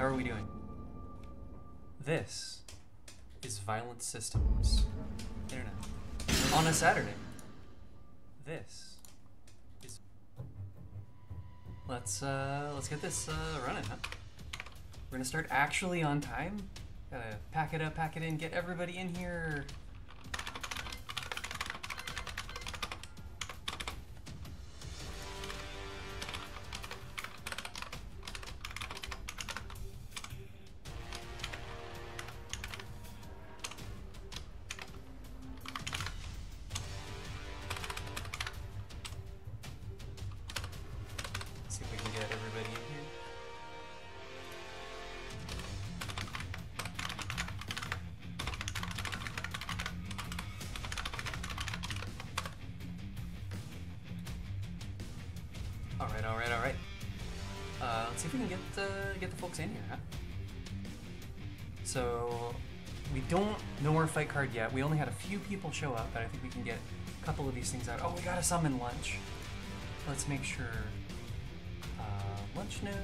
How are we doing? This is Violent Systems Internet on a Saturday. This is. Let's uh, let's get this uh, running, huh? We're gonna start actually on time. Gotta pack it up, pack it in, get everybody in here. Folks in here? So we don't know our fight card yet. We only had a few people show up, but I think we can get a couple of these things out. Oh, we got to summon lunch. Let's make sure. Uh, lunch knows.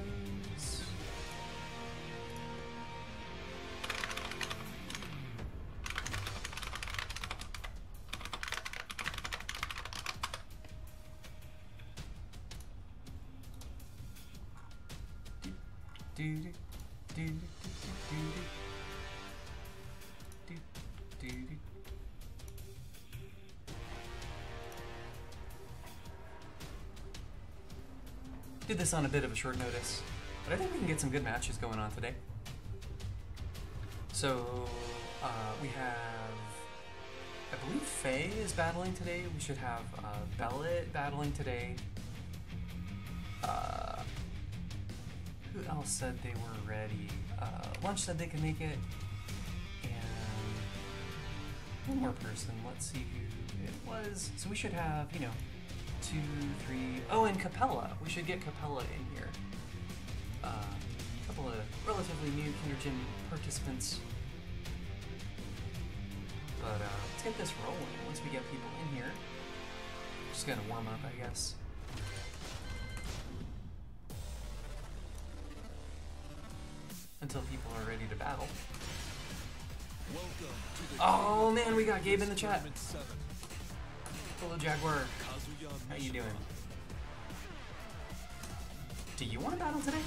This on a bit of a short notice, but I think we can get some good matches going on today. So uh, we have, I believe Faye is battling today. We should have uh, Bellet battling today. Uh, who else said they were ready? Uh, Lunch said they could make it, and one more person. Let's see who it was. So we should have, you know, two, three. Oh, and Capella. We should get Capella in here. Uh, a couple of relatively new Kinder Gym participants. But uh, let's get this rolling once we get people in here. Just gonna warm up, I guess. Until people are ready to battle. Welcome to the Oh man, we got Gabe in the chat. Tournament 7. Hello, Jaguar. How you doing? Do you want to battle today?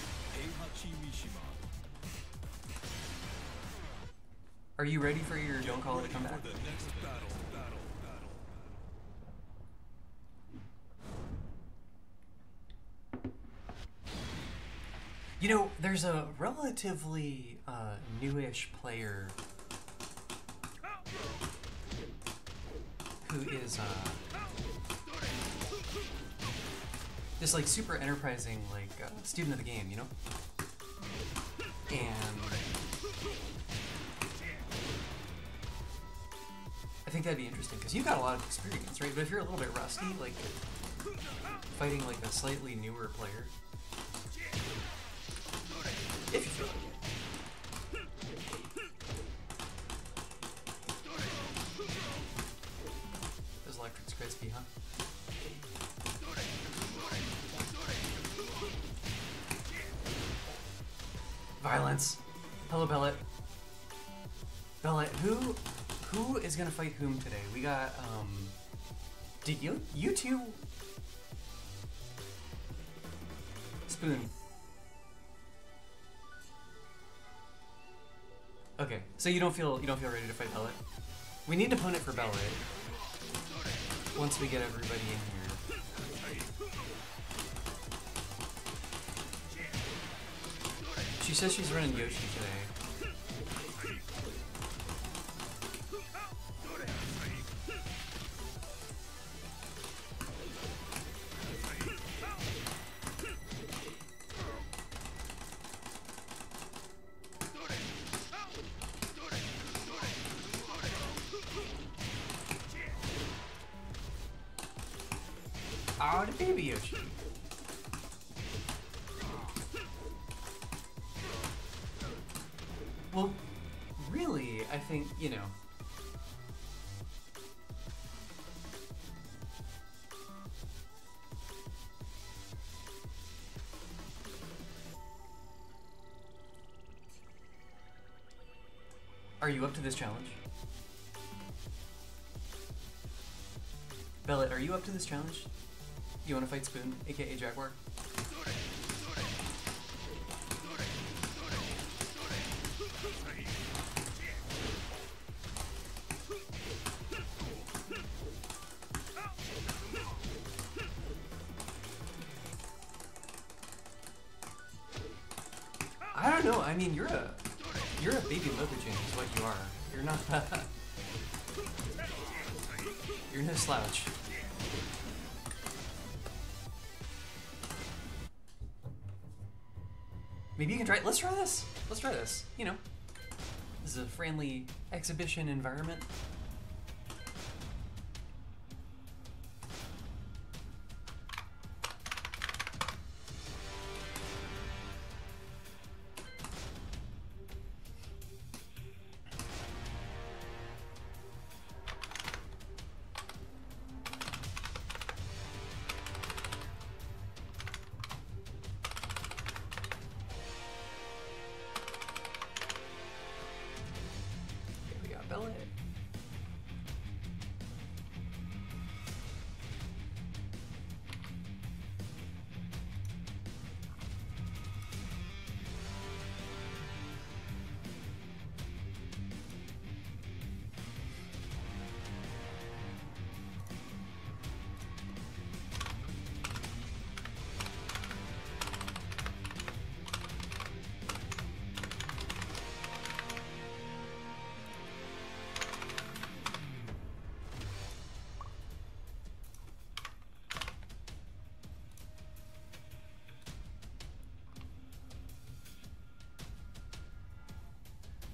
Are you ready for your don't call it a comeback? You know, there's a relatively uh, newish player who is uh, this like super enterprising like uh, student of the game, you know, and I think that'd be interesting because you've got a lot of experience, right? But if you're a little bit rusty, like fighting like a slightly newer player, Did you you two? Spoon. Okay, so you don't feel you don't feel ready to fight Bellet. We need to pwn it for Bellet. Once we get everybody in here. She says she's running Yoshi today. Are you up to this challenge? Bellet, are you up to this challenge? You want to fight Spoon, aka Jaguar? Let's try this. Let's try this. You know, this is a friendly exhibition environment.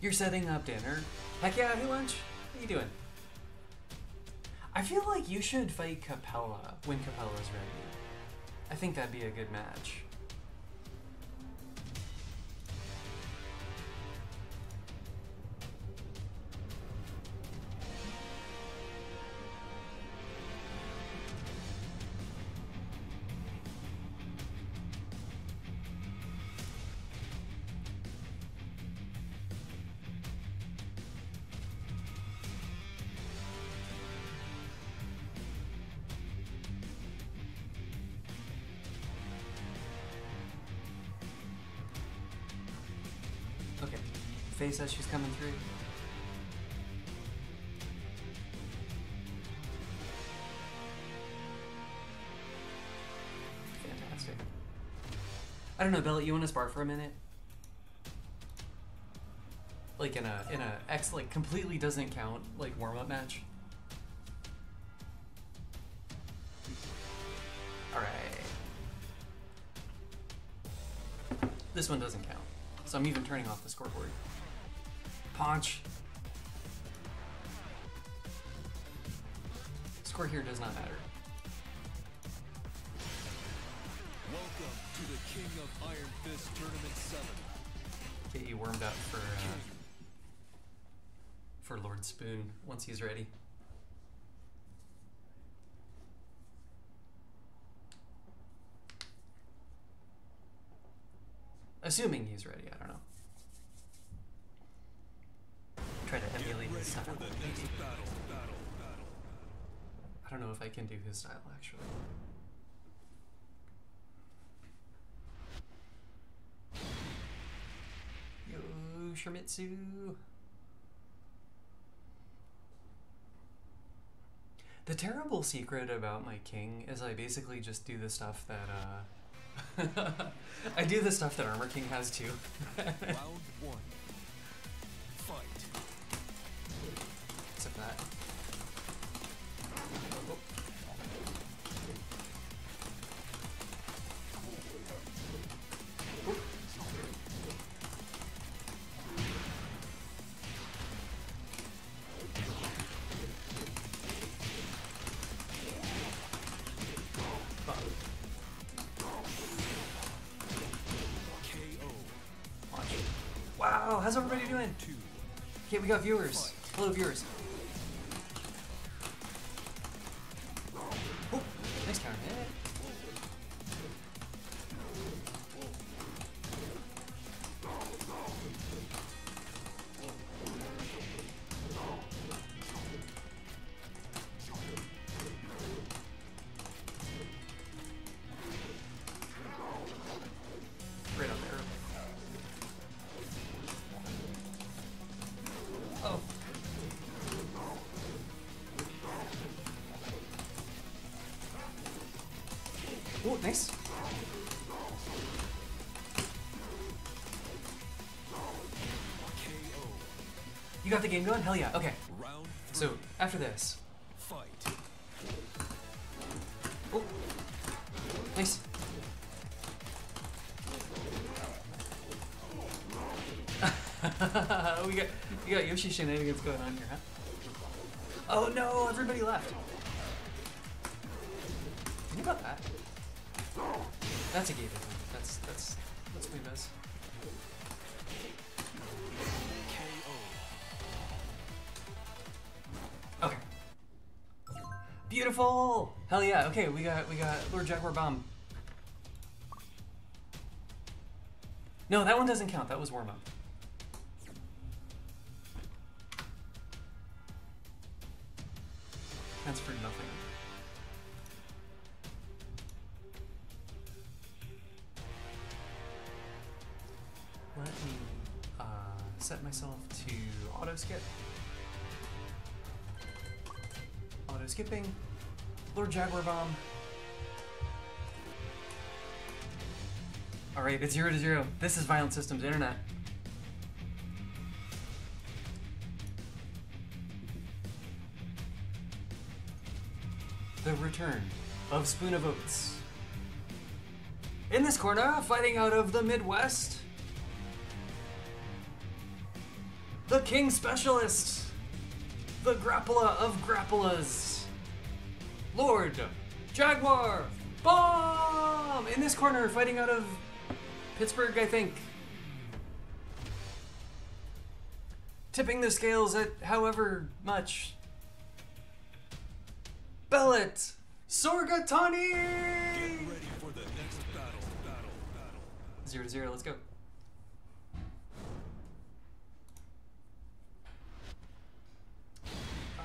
You're setting up dinner. Heck yeah, hey lunch. What are you doing? I feel like you should fight Capella when Capella's ready. I think that'd be a good match. Says she's coming through. Fantastic. I don't know, Bellet, you want to spar for a minute? Like in a in a X like completely doesn't count like warm up match. Alright. This one doesn't count. So I'm even turning off the scoreboard. Punch. Score here does not matter. Welcome to the King of Iron Fist Tournament 7. Get you warmed up for uh, for Lord Spoon once he's ready. Assuming he's ready, I don't know. Try to Get emulate ready his battle. I don't know if I can do his style actually. Yo, Shremitsu. The terrible secret about my king is I basically just do the stuff that uh I do the stuff that Armor King has too. that. Oh. Oop. Fuck. KO. Watch. Wow, how's everybody doing? Okay, we got viewers. Hello, viewers. The game going? Hell yeah. Okay. So after this, Fight. oh, nice. we got we got Yoshi shenanigans going on here, huh? Oh no! Everybody left. Think about that. That's a game. Yeah. Okay, we got we got Lord Jaguar Bomb. No, that one doesn't count. That was warm up. Jaguar Bomb. Alright, it's zero to zero. This is Violent Systems Internet. The return of Spoon of Oats. In this corner, fighting out of the Midwest, the King Specialist, the Grappler of Grapplas, Lord Jaguar Bomb! In this corner, fighting out of Pittsburgh, I think. Tipping the scales at however much. Bellet Sorgatani! Get ready for the next battle. Battle. Battle. Zero to zero, let's go. Uh,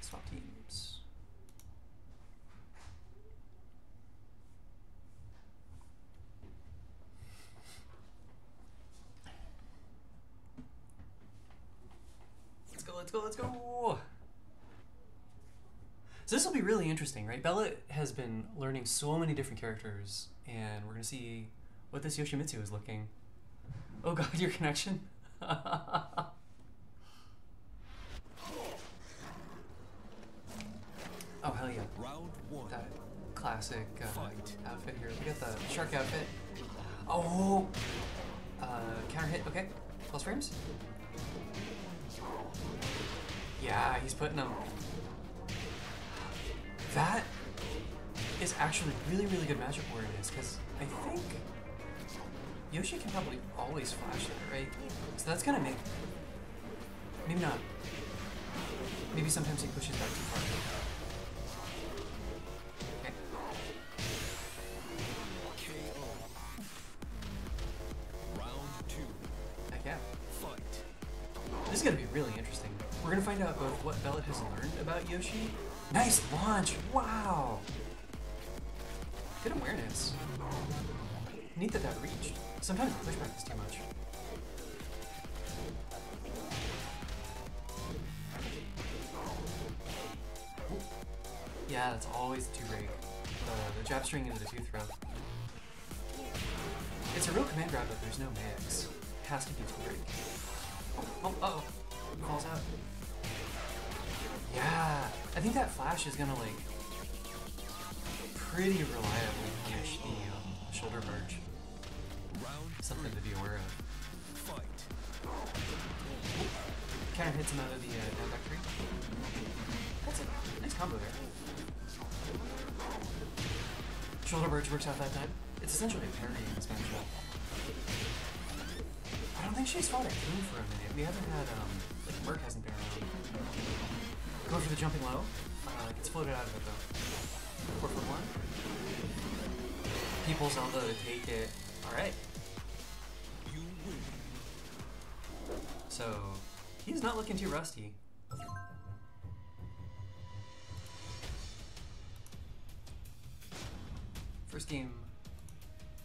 swap teams. Let's go, let's go! So this will be really interesting, right? Bella has been learning so many different characters, and we're gonna see what this Yoshimitsu is looking. Oh god, your connection? oh hell yeah. Round one. That classic uh, outfit here. We got the shark outfit. Oh! Uh, counter hit, okay. Plus frames? Yeah, he's putting them. That is actually really, really good matchup awareness because I think Yoshi can probably always flash it, right? So that's gonna make. Maybe not. Maybe sometimes he pushes back too far. Yoshi. Nice launch! Wow! Good awareness. Neat that that reached. Sometimes pushback is too much. Yeah, that's always two break. The, the jab string into the two throw. It's a real command grab, but there's no mix. It has to be two break. Oh, uh oh. Falls out. Yeah. I think that flash is gonna, like, pretty reliably punish the um, shoulder. Round Something to be aware of. Fight. of hits him out of the uh, down back three. That's a nice combo there. Shoulder barge works out that time. It's essentially a parry in this matchup. I don't think she's fought a King for a minute. We haven't had, um, like, Merc hasn't been around. Going for the jumping low. Uh, gets floated out of it though. Four for one. People's elbow to take it. Alright. So, he's not looking too rusty. First game,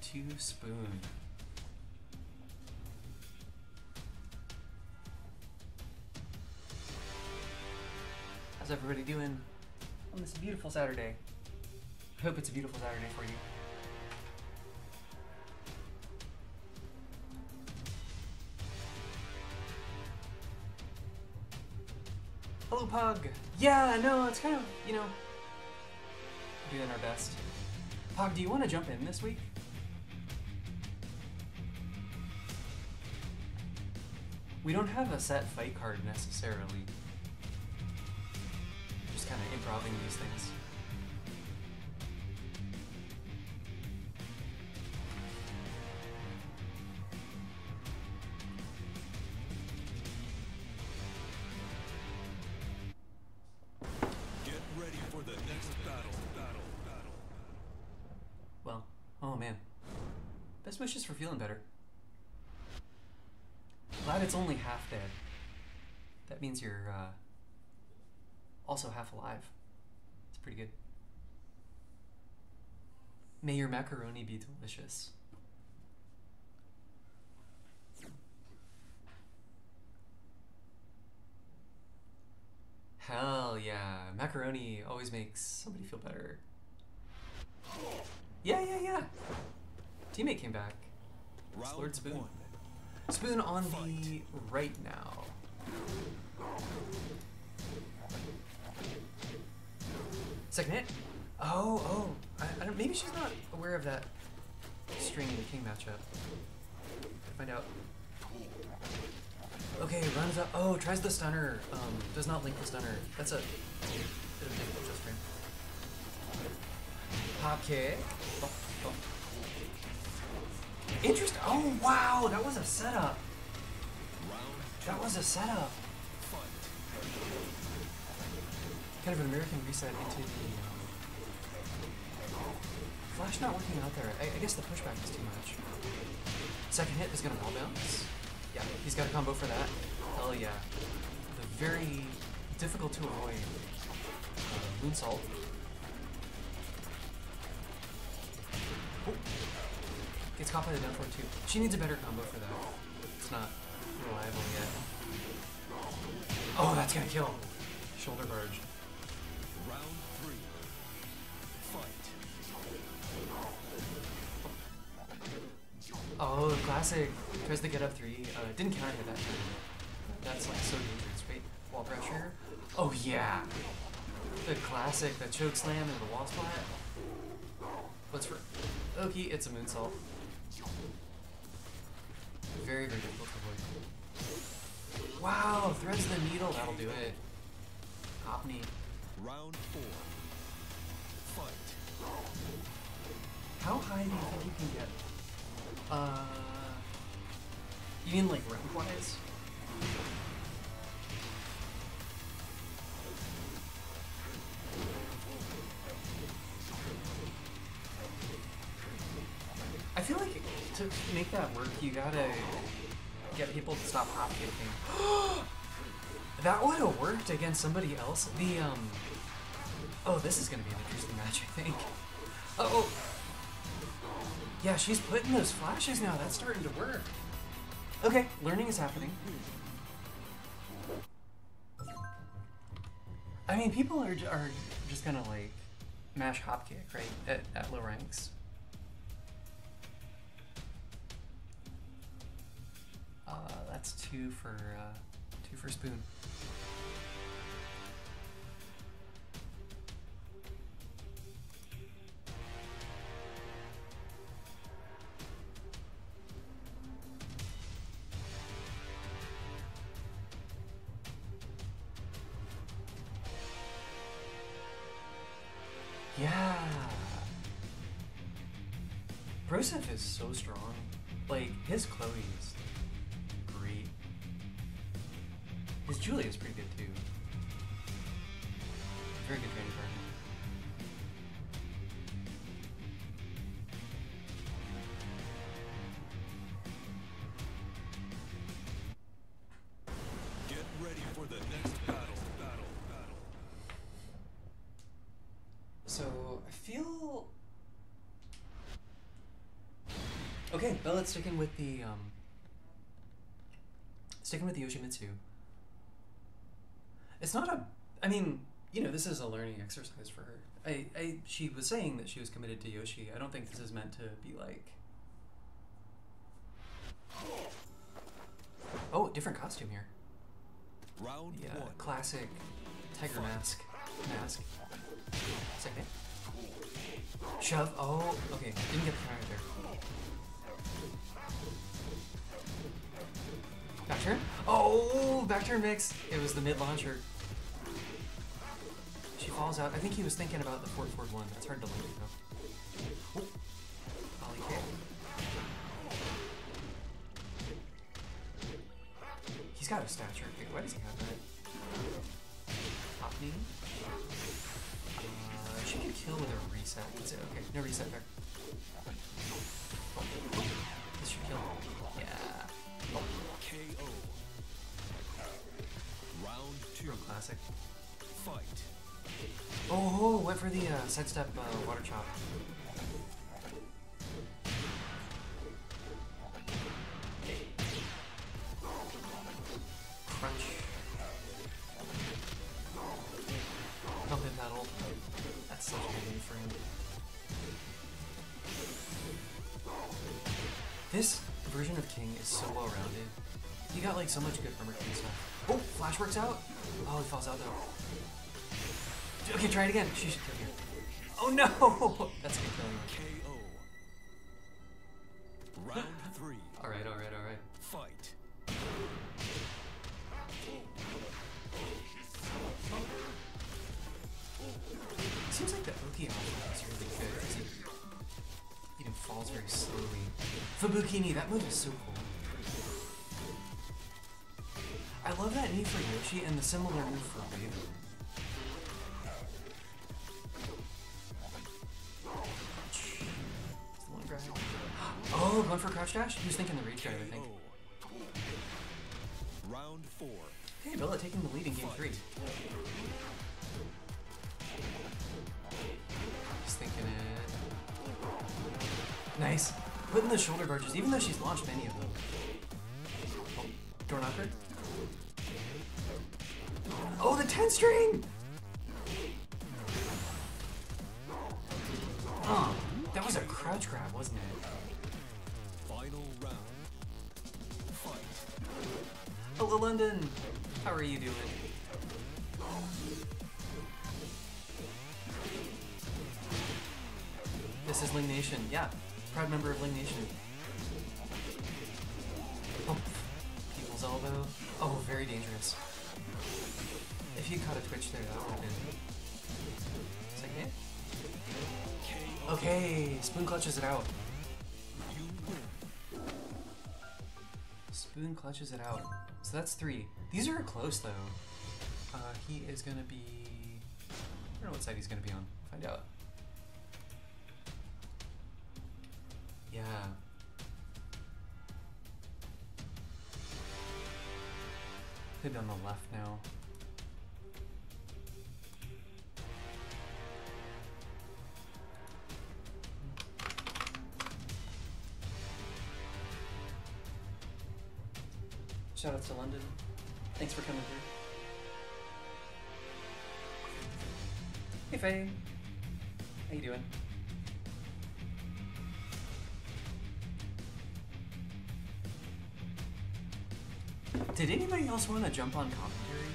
two spoon. How's everybody doing on this beautiful Saturday? I hope it's a beautiful Saturday for you. Hello, Pug. Yeah, no, it's kind of you know doing our best. Pog, do you want to jump in this week? We don't have a set fight card necessarily. Just kind of improving these things. Get ready for the next battle. Battle. Battle. Well, oh man. Best wishes for feeling better. Glad it's only half dead. That means you're uh, also half alive. It's pretty good. May your macaroni be delicious. Hell yeah. Macaroni always makes somebody feel better. Yeah, yeah, yeah. Teammate came back. Round Lord Spoon. Spoon on the right now. Second hit. Oh, oh. I, I don't, maybe she's not aware of that string in the king matchup. Find out. Okay, runs up. Oh, tries the stunner. Um, does not link the stunner. That's a bit of a difficult chest frame. Pop kick. Oh, oh. Interesting. Oh wow, that was a setup. That was a setup. Kind of an American reset into the. Um, Flash not working out there. I, I guess the pushback is too much. Second hit is gonna wall bounce. Yeah, he's got a combo for that. Hell yeah. The very difficult to avoid uh, moonsault. Oh. Gets caught by the down four too. She needs a better combo for that. It's not reliable yet. Oh, that's gonna kill. Shoulder barge. Oh, the classic. Tries to get up three. Uh, didn't counter hit that time. That's like so dangerous. Wait, wall pressure. Oh yeah. The classic, the choke slam and the wall splat. What's for Oki? It's a moonsault. Very, very difficult to avoid. Wow, threads the needle. That'll do it. Opni. Round four. Fight. How high do you think you can get? Uh, you mean like rank wise? I feel like to make that work, you gotta get people to stop hop kicking. that would have worked against somebody else. The um. Oh, this is gonna be an interesting match, I think. Oh. Yeah, she's putting those flashes now. That's starting to work. Okay, learning is happening. I mean, people are, are just gonna like mash hop kick, right? At, at low ranks. Uh, that's two for uh, two for spoon. Yeah. Broseph is so strong. Like, his Chloe is great. His Julia is pretty good too. Very good training Sticking with the um, sticking with the Yoshimitsu. It's not a. I mean, you know, this is a learning exercise for her. I, I, she was saying that she was committed to Yoshi. I don't think this is meant to be like. Oh, different costume here. Round Yeah, one. classic tiger mask. Mask. Second. Shove. Oh, okay. Didn't get the there. Back turn. Oh, back turn mix. It was the mid launcher. She falls out. I think he was thinking about the forward forward one. That's hard to at though. He's got a stature. Wait, why does he have that? Knee. Uh, she could kill with a reset. Okay, no reset there. Oh. Oh, oh, went for the uh, sidestep uh, water chop. Crunch. Pump and. That's such a good move for him. This version of King is so well rounded. He got like so much good armor king stuff. Oh, flash works out. Oh, he falls out though. Okay, try it again. She should kill you. Oh no! That's gonna kill you. KO. Round three. Alright, alright, alright. Fight. Seems like the Oki option is really good because he, you know, falls very slowly. Fubukini, that move is so cool. I love that knee for Yoshi and the similar move for Raven. Oh, going for crouch dash? He was thinking the reach drive, I think. Round four. Hey, Bella taking the lead in game three. Just thinking it. Nice. Putting the shoulder barges, even though she's launched many of them. Oh, door knocker. Oh, the 10 string! Oh, that was a crouch grab, wasn't it? Hello, London. How are you doing? This is Ling Nation. Yeah, proud member of Ling Nation. Oh, people's elbow. Oh, very dangerous. If you caught a twitch there, that would have been. Second. Okay, Spoon clutches it out. Spoon clutches it out. So that's three. These are close though. Uh, he is gonna be. I don't know what side he's gonna be on. Find out. Yeah. Could be on the left now. Shout out to London. Thanks for coming through. Hey Faye. How you doing? Did anybody else want to jump on commentary?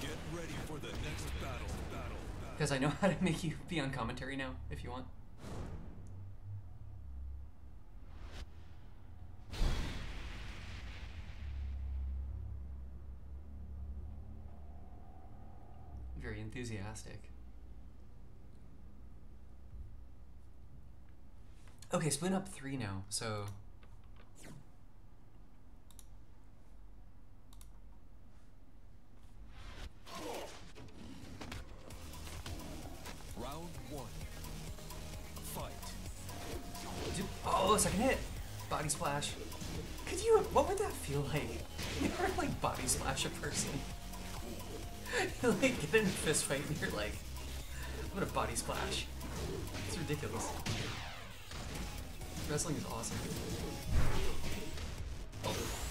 Get ready for the next battle. Battle. Battle. Because I know how to make you be on commentary now, if you want. Very enthusiastic. Okay, split up three now, so.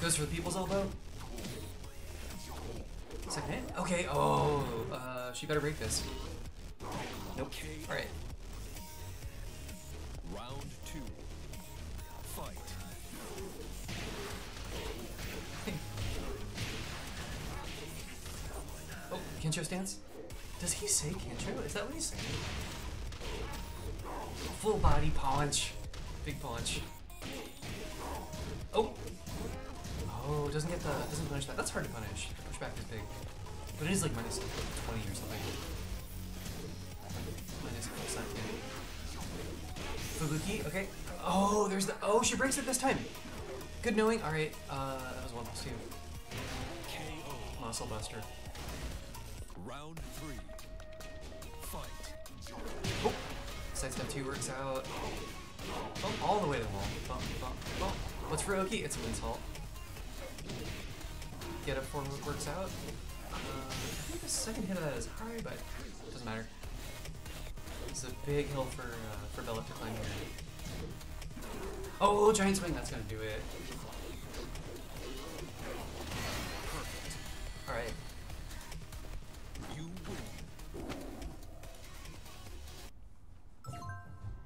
Goes for the people's elbow. Second hit. Okay. Oh, uh, she better break this. Nope. All right. Round two. Fight. Oh, Kincho stance? Does he say Kincho? Is that what he's saying? Full body punch. Big punch. Oh! Oh, doesn't get the doesn't punish that. That's hard to punish. Pushback is big. But it is like minus 20 or something. Minus cosine. Fubuki, okay. Oh, there's the oh she breaks it this time. Good knowing. Alright, uh that was one plus two. KO. Muscle buster. Round three. Fight. Oh, sidestep two works out. Bump all the way to the wall. Bump, bump, bump. What's for Oki? It's a moonsault. Get a up forward works out. Uh, I think the second hit of that is high, but it doesn't matter. It's a big hill for uh, for Bella to climb here. Oh, giant swing. That's gonna do it. All right.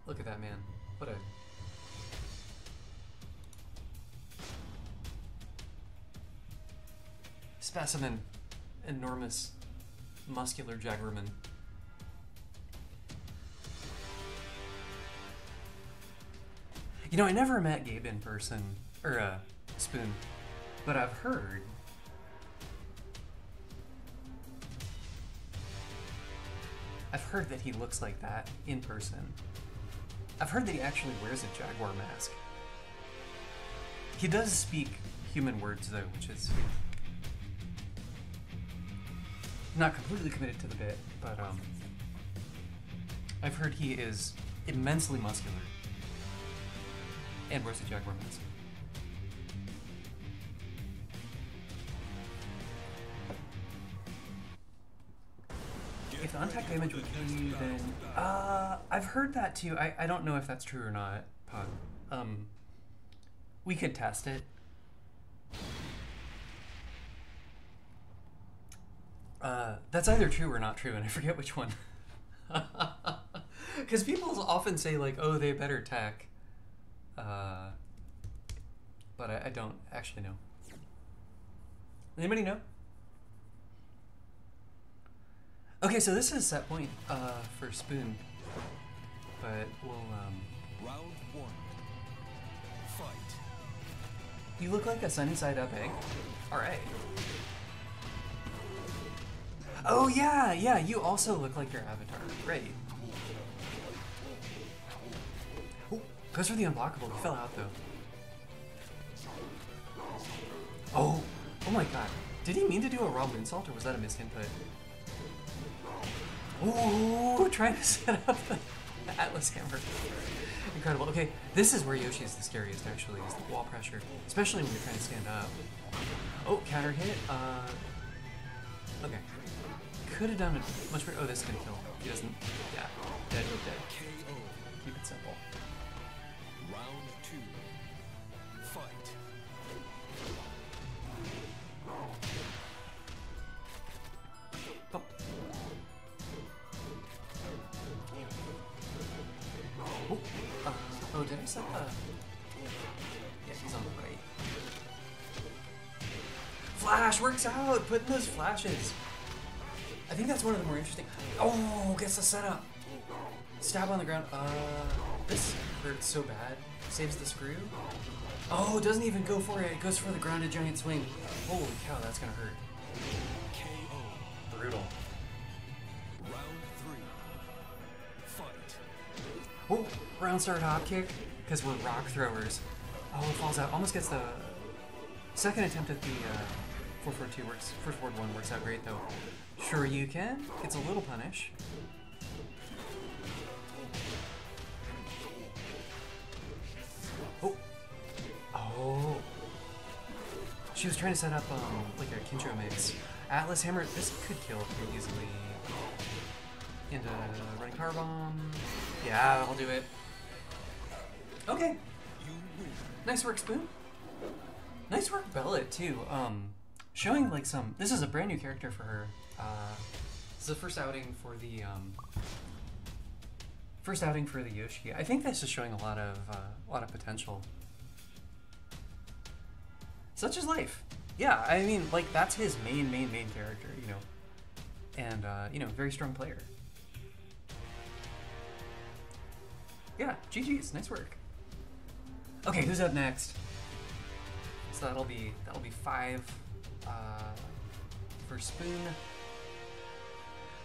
Look at that man. What a specimen. Enormous, muscular Jaguarman. You know, I never met Gabe in person, or uh, Spoon, but I've heard. I've heard that he looks like that in person. I've heard that he actually wears a jaguar mask. He does speak human words though, which is not completely committed to the bit, but um, I've heard he is immensely muscular and wears a jaguar mask. If the untacked damage would kill you, then uh, I've heard that too. I, I don't know if that's true or not, Pod. Um, we could test it. Uh, that's either true or not true, and I forget which one. Because people often say like, "Oh, they better tech," uh, but I, I don't actually know. Anybody know? Okay, so this is set point uh, for Spoon, but we'll. Um, Round one. Fight. you look like a sunny side up egg. All right. Oh yeah, yeah. You also look like your avatar. Right. Ooh, goes for the unblockable. He fell out though. Oh, oh my god. Did he mean to do a raw moonsault or was that a missed input? Ooh, trying to set up the Atlas Hammer. Incredible. Okay, this is where Yoshi is the scariest, actually, is the wall pressure. Especially when you're trying to stand up. Oh, counter hit. Uh, okay. Could have done it much better. Oh, this is gonna kill. Him. He doesn't. Yeah, dead, dead. KO. Keep it simple. Round two. Fight. Oh. Oh, uh, oh, did I set the... Yeah, he's on the right. Flash works out! Putting those flashes. I think that's one of the more interesting... Oh, gets the setup. Stab on the ground. Uh, this hurts so bad. Saves the screw. Oh, doesn't even go for it. It goes for the grounded giant swing. Holy cow, that's gonna hurt. KO. Brutal. Round three. Fight. Oh, round start hop kick because we're rock throwers. Oh, it falls out. Almost gets the second attempt at the uh, 442 works. First forward one works out great though. Sure you can. It's a little punish. Oh. Oh. She was trying to set up um, like a Kincho mix. Atlas Hammer, this could kill pretty easily. Into running power bomb. Yeah, I'll do it. Okay. Nice work, Spoon. Nice work, Bellet, too. Um, showing like some. This is a brand new character for her. Uh, this is the first outing for the um, first outing for the Yoshi. I think this is showing a lot of uh, a lot of potential. Such is life. Yeah, I mean, like that's his main, main, main character, you know, and uh, you know, very strong player. Yeah, GG's, nice work. Okay, who's up next? So that'll be that'll be five uh, for Spoon.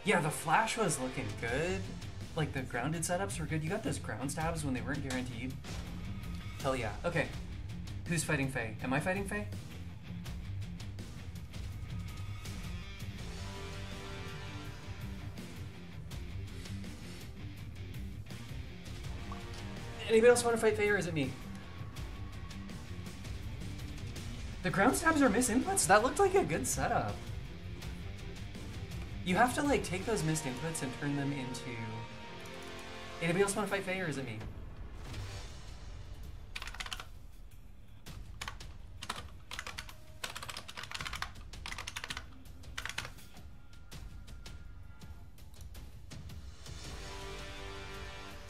Yeah, the flash was looking good. Like the grounded setups were good. You got those ground stabs when they weren't guaranteed. Hell yeah. Okay. Who's fighting Faye? Am I fighting Faye? Anybody else want to fight Faye or is it me? The ground stabs are miss inputs? That looked like a good setup. You have to like take those missed inputs and turn them into. Anybody else want to fight Faye or is it me?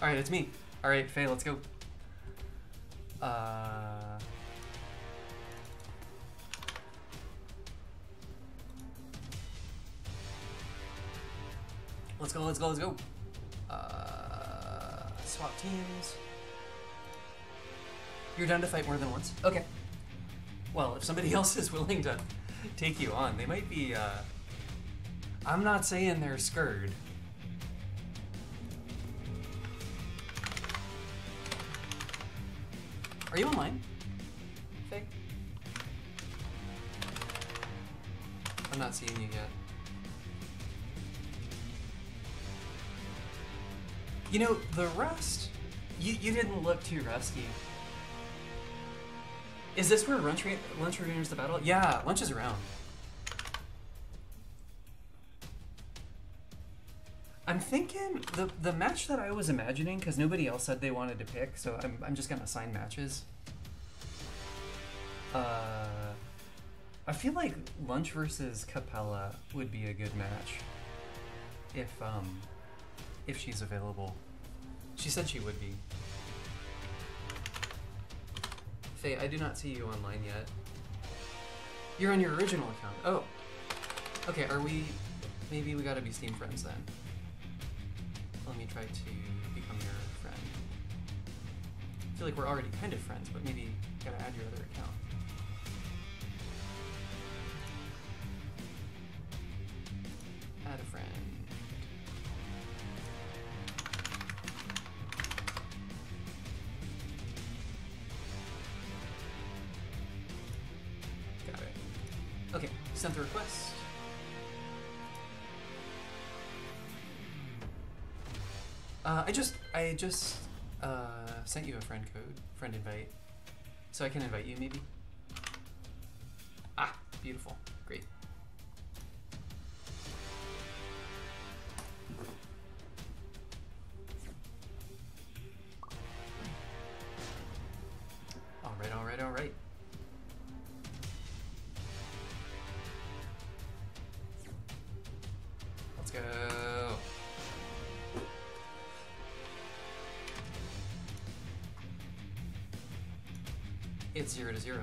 Alright, it's me. Alright, Faye, let's go. Uh. Let's go, let's go, let's go. Uh, swap teams. You're done to fight more than once? Okay. Well, if somebody else is willing to take you on, they might be, uh... I'm not saying they're scared. Are you online? Faye? I'm not seeing you yet. You know, the rust, you, you didn't look too rusty. Is this where lunch, re- lunch enters the battle? Yeah, lunch is around. I'm thinking the the match that I was imagining because nobody else said they wanted to pick, so I'm I'm just gonna assign matches. Uh, I feel like Lunch versus Capella would be a good match if um if she's available. She said she would be. Faye, I do not see you online yet. You're on your original account. Oh. Okay, are we maybe we gotta be Steam friends then. Let me try to become your friend. I feel like we're already kind of friends, but maybe gotta add your other account. Add a friend. I just uh, sent you a friend code, friend invite, so I can invite you maybe. Ah, beautiful, Zero to zero.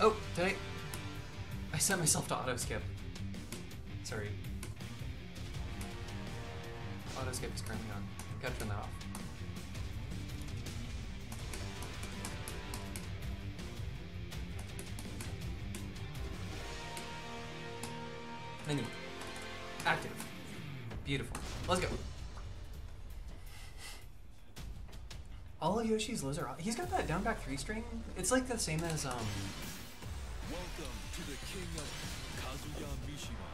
Oh, did I? I set myself to auto skip. Sorry. Auto skip is currently on. Gotta turn that off. Let's go. All of Yoshi's lows are. He's got that down back three string. It's like the same as um. Welcome to the king of Kazuya Mishima.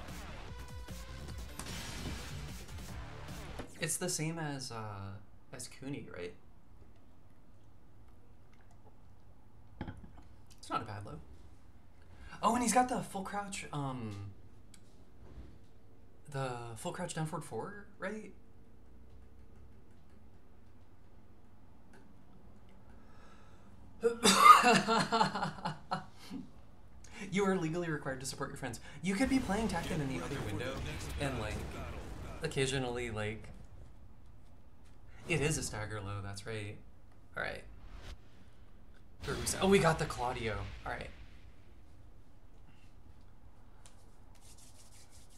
It's the same as uh as Kuni, right? It's not a bad low. Oh, and he's got the full crouch. Um. The full crouch down forward four, right? you are legally required to support your friends. You could be playing Tactim in the other window and like occasionally like it is a stagger low, that's right. Alright. Oh we got the Claudio. Alright.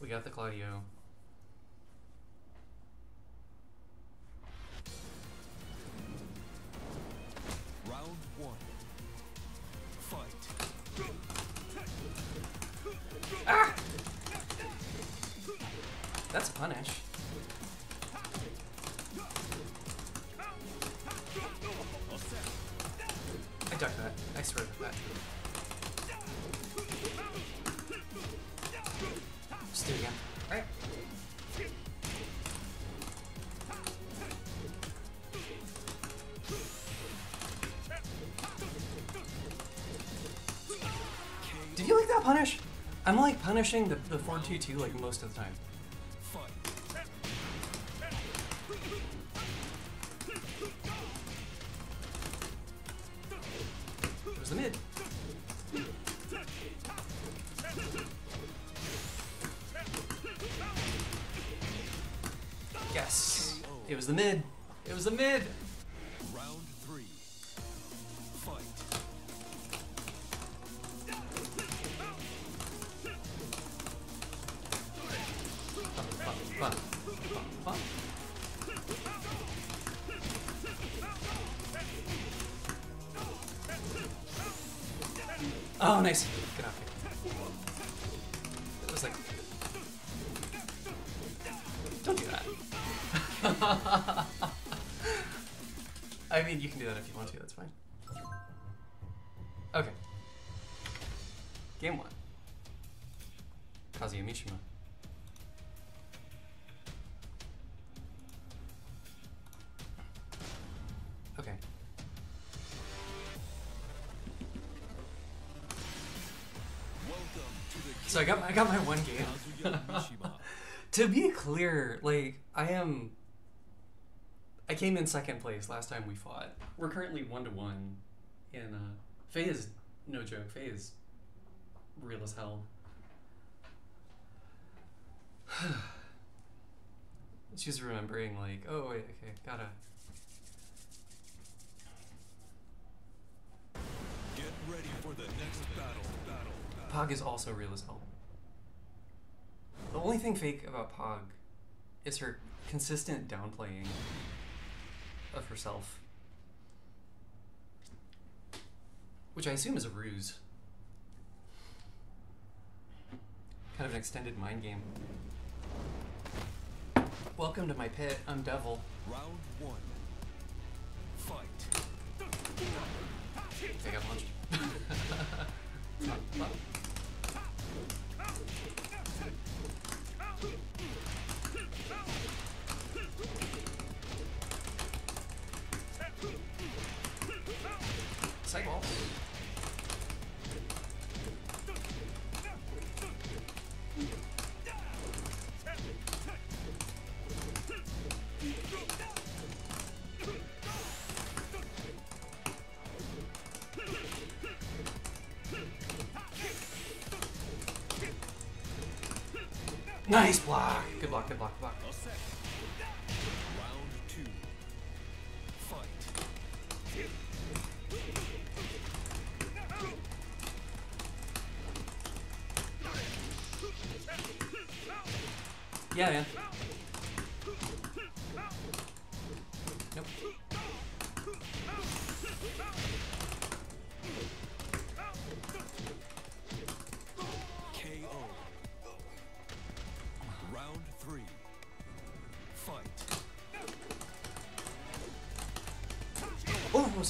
We got the Claudio. That's punish. I ducked that. I swear to that. Just do it again. Alright. Did you like that punish? I'm like punishing the, the 4-2-2 like most of the time. It was the mid. It was the mid. Round three. Fight. Oh, nice. I mean, you can do that if you want to. That's fine. Okay. Game one. Kazuya Mishima. Okay. So I got I got my one game. To be clear, like I am. Came in second place last time we fought. We're currently one to one, and uh, Faye is no joke. Faye is real as hell. She's remembering like, oh wait, okay, gotta. Get ready for the next battle. Battle. battle. Pog is also real as hell. The only thing fake about Pog is her consistent downplaying of herself. Which I assume is a ruse. Kind of an extended mind game. Welcome to my pit. I'm Devil. Round one. Fight. I got launched.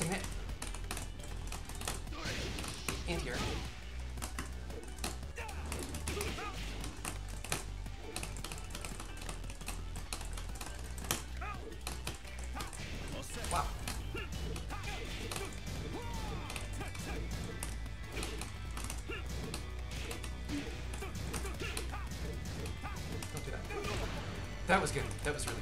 A hit. And here. Wow. That. That was good. That was really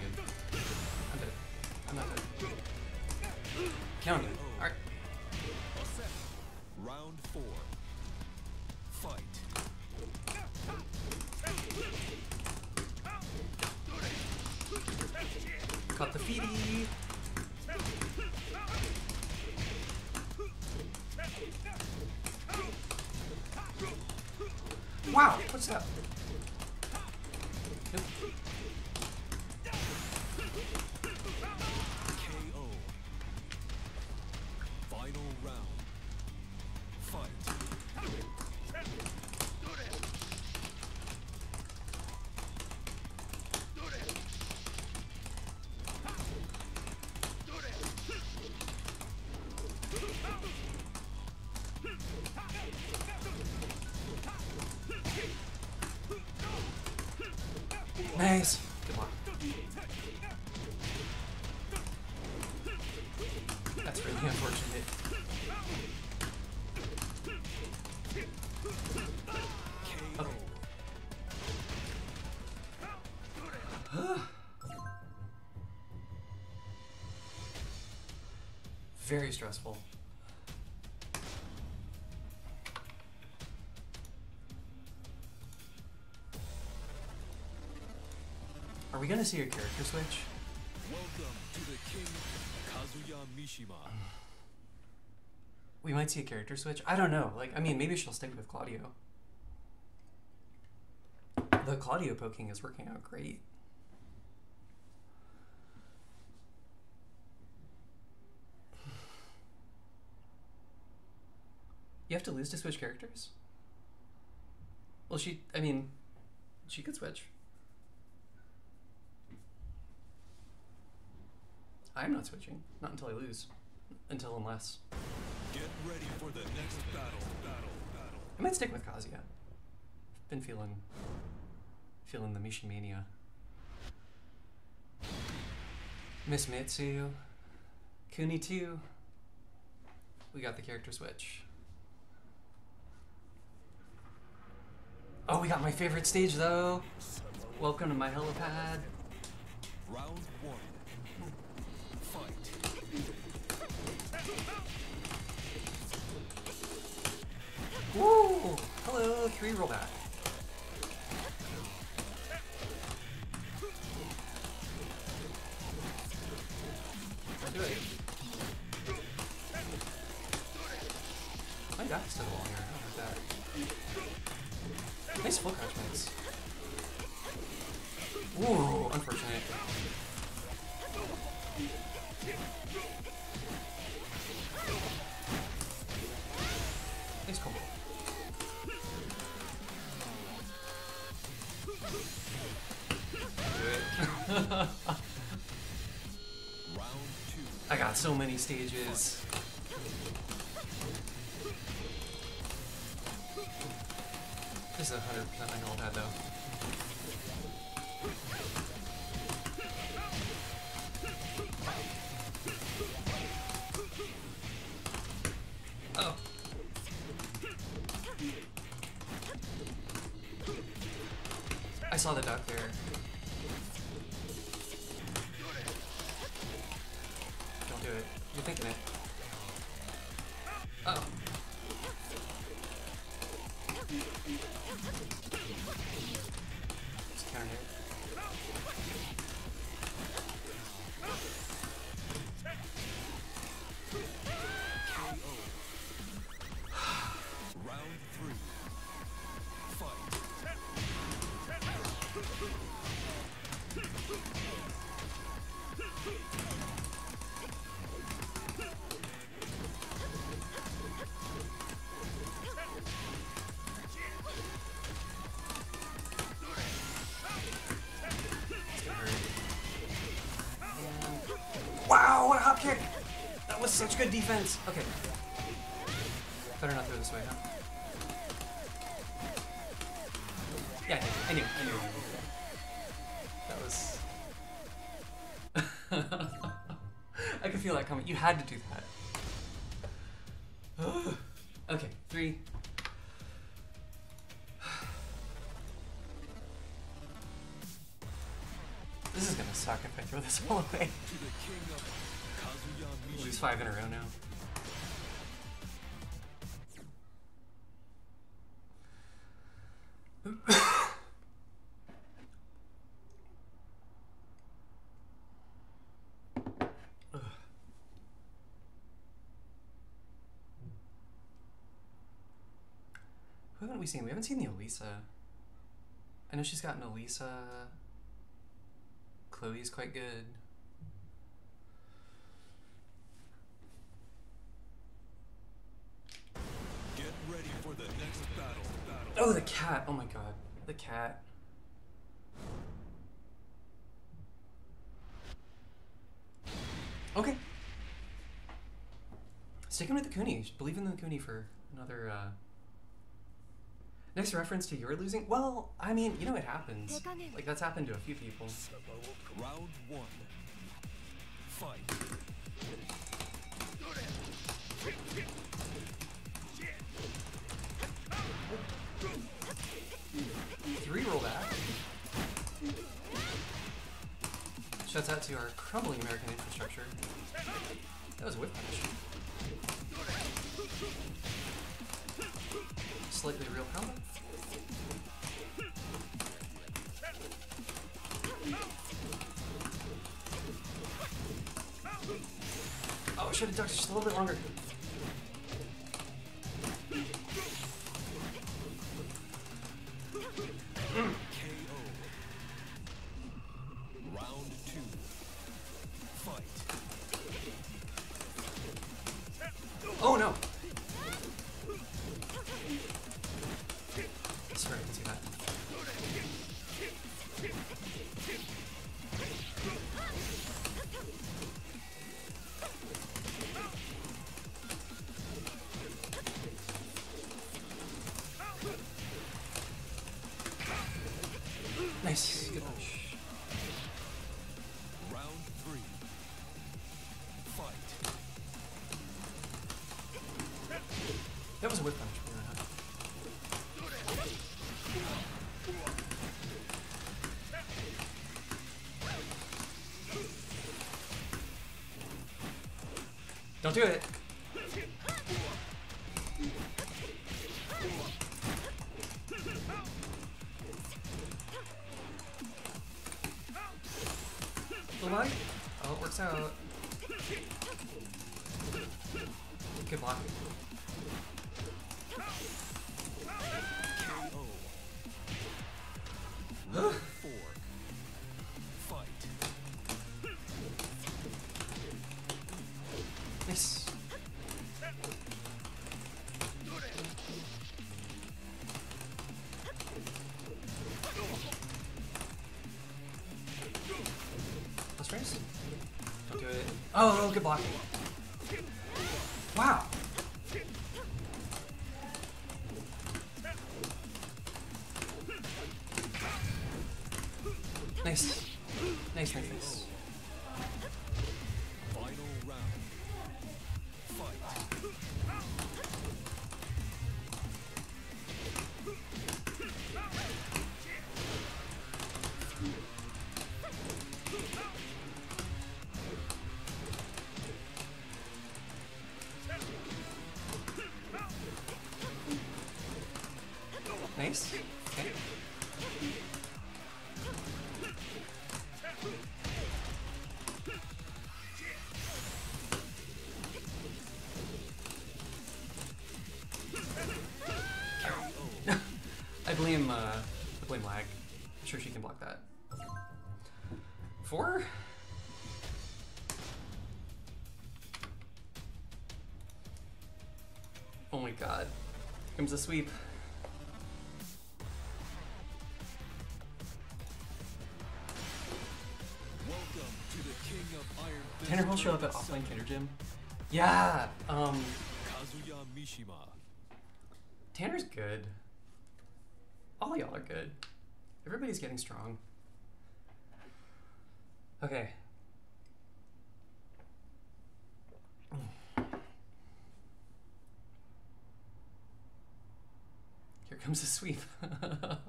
Very stressful. Are we gonna see a character switch? Welcome to the King Kazuya Mishima. We might see a character switch. I don't know. Like, I mean, maybe she'll stick with Claudio. The Claudio poking is working out great. You have to lose to switch characters? Well, she, I mean, she could switch. I'm not switching. Not until I lose. Until unless. Get ready for the next battle. Battle. Battle. I might stick with Kazuya. Been feeling feeling the Mishi mania. Miss Mitsu. Kuni 2. We got the character switch. Oh, we got my favorite stage though. Welcome to my helipad. Round one. Fight. Woo! Hello, three roll back. My back's to the wall Nice full crouch mates. Ooh, unfortunate. Nice combo. Do it. Round two. I got so many stages. This is 100% my helipad though. Such good defense. Okay. Better not throw this way, huh? Yeah, I knew, I knew. That was. I could feel that coming. You had to do that. okay, three. This is gonna suck if I throw this all away. Lose five in a row now. Who haven't we seen? We haven't seen the Elisa. I know she's got an Elisa. Chloe's quite good. Oh, the cat. Oh my god. The cat. Okay. Sticking with the Kuni. Believe in the Kuni for another, uh... Next reference to your losing? Well, I mean, you know it happens. Like, that's happened to a few people. Round one. Fight. Shouts out to our crumbling American infrastructure. That was a whip punch. Slightly real combo. Oh, I should have ducked just a little bit longer. Do it. Oh, oh good blocking. Nice. Okay. I blame uh, I blame lag. I'm sure she can block that. Four? Oh my god. Here comes a sweep. Show up at offline Kinder Gym. Yeah, um, Kazuya Mishima. Tanner's good. All y'all are good. Everybody's getting strong. Okay. Here comes the sweep.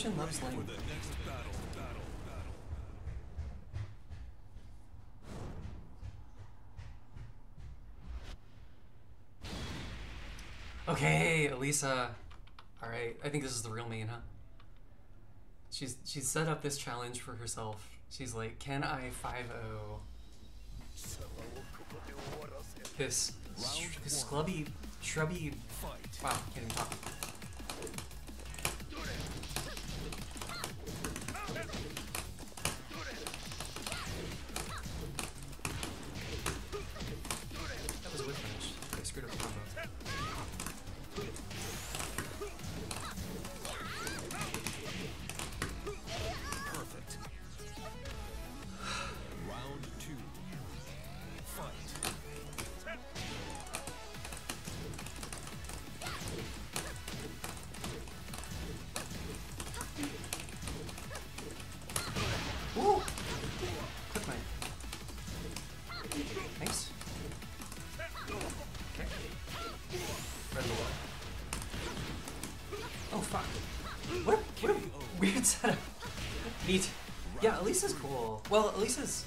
Nation loves. Okay, Elisa. Alright, I think this is the real main, huh? She's she's set up this challenge for herself. She's like, can I 5-0 this this scrubby shrubby wow, can't even talk. Well, Elisa's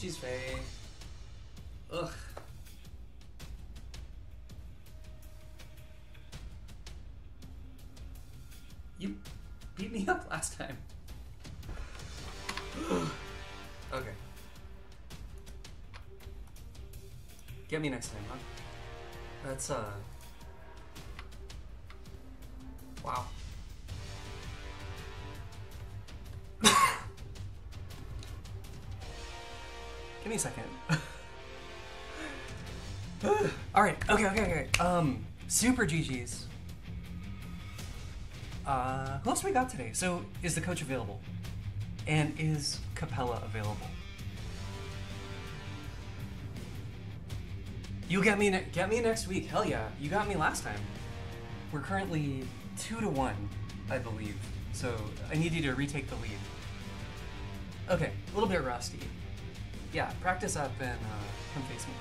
GG's Faye. Ugh. You beat me up last time. okay. Get me next time, huh? That's, uh. Wow. Give me a second. All right. Okay. Okay. Okay. Um, super GGs. Uh, who else we got today? So, is the coach available? And is Capella available? You get me. Get me next week. Hell yeah! You got me last time. We're currently two to one, I believe. So I need you to retake the lead. Okay, a little bit rusty. Yeah, practice up and uh, come face me.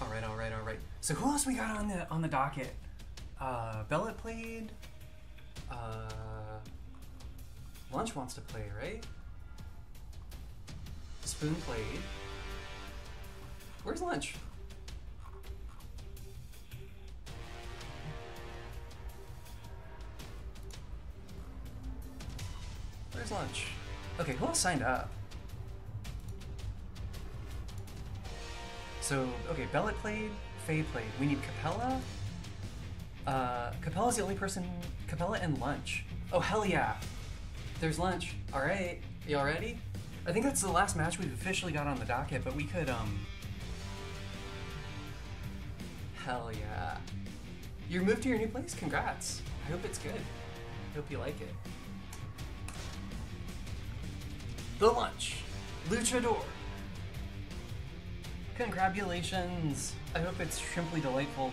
All right, all right, all right. So who else we got on the on the docket? Uh, belet played. Uh, Lunch wants to play, right? Spoon played. Where's Lunch? Where's Lunch? Okay, who else signed up? So, okay, belet played, Faye played. We need Capella. Uh, Capella's the only person. Capella and Lunch. Oh, hell yeah. There's Lunch. Alright. You all ready? I think that's the last match we've officially got on the docket, but we could, um. Hell yeah. You're moved to your new place? Congrats. I hope it's good. I hope you like it. The lunch. Luchador. Congratulations. I hope it's shrimply delightful.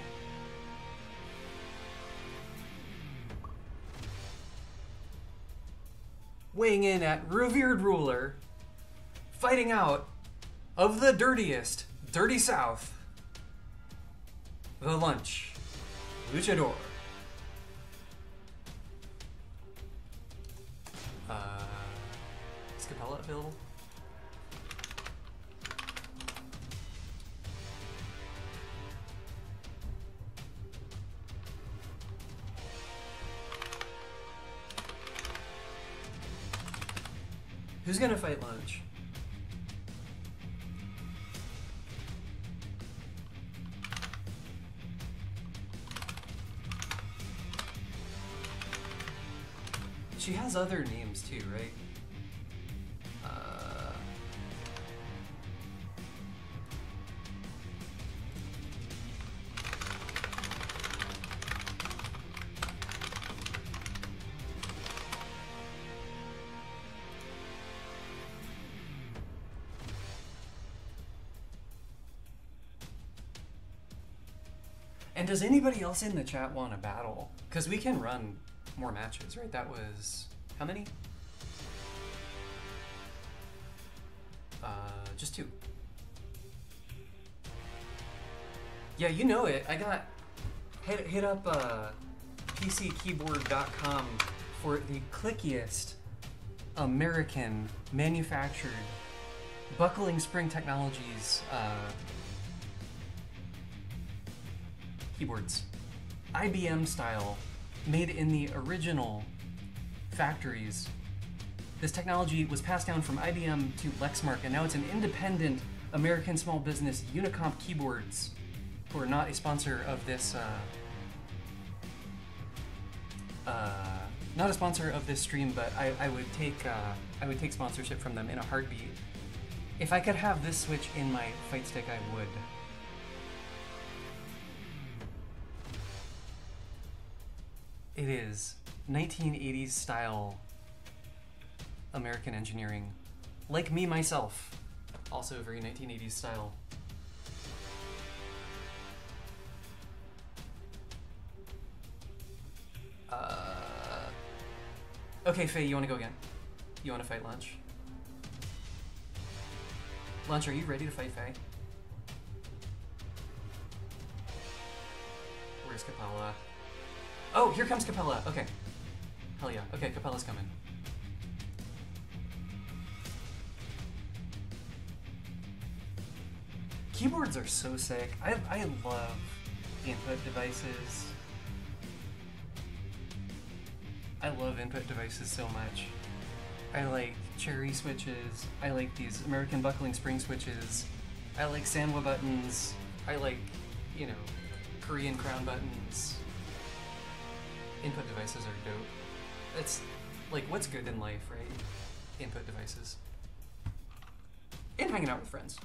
Weighing in at revered ruler, fighting out of the dirtiest, dirty south, the lunch. Luchador. available. Who's gonna fight lunch? She has other names too, right? And does anybody else in the chat want to battle? Because we can run more matches, right? That was how many? Uh, just two. Yeah, you know it. I got hit hit up uh, PCKeyboard.com for the clickiest American manufactured buckling spring technologies uh, keyboards, IBM style, made in the original factories. This technology was passed down from IBM to Lexmark, and now it's an independent American small business, Unicomp Keyboards, who are not a sponsor of this. Uh, uh, not a sponsor of this stream, but I, I would take uh, I would take sponsorship from them in a heartbeat. If I could have this switch in my fight stick, I would. It is 1980s style American engineering. Like me myself, also very 1980s style. Uh, okay, Faye, you want to go again? You want to fight Lunch? Lunch, are you ready to fight Faye? Where's Capella? Oh, here comes Capella. Okay. Hell yeah. Okay, Capella's coming. Keyboards are so sick. I, I love input devices. I love input devices so much. I like cherry switches. I like these American buckling spring switches. I like Sanwa buttons. I like, you know, Korean crown buttons. Input devices are dope. That's like what's good in life, right? Input devices. And hanging out with friends.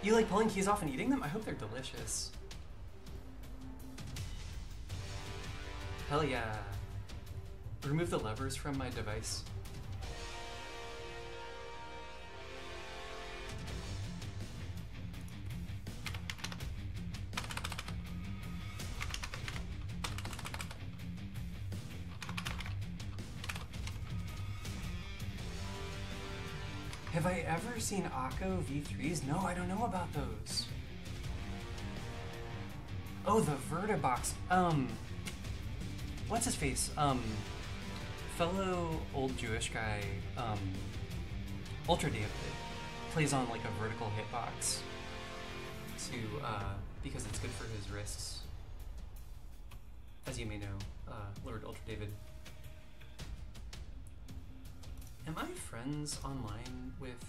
You like pulling keys off and eating them? I hope they're delicious. Hell yeah. Remove the levers from my device. Have I ever seen Akko V3s? No, I don't know about those. Oh, the Vertibox. Um, what's his face? Um, fellow old Jewish guy, um, Ultra David, plays on like a vertical hitbox to, uh, because it's good for his wrists. As you may know, uh, Lord Ultra David. Am I friends online with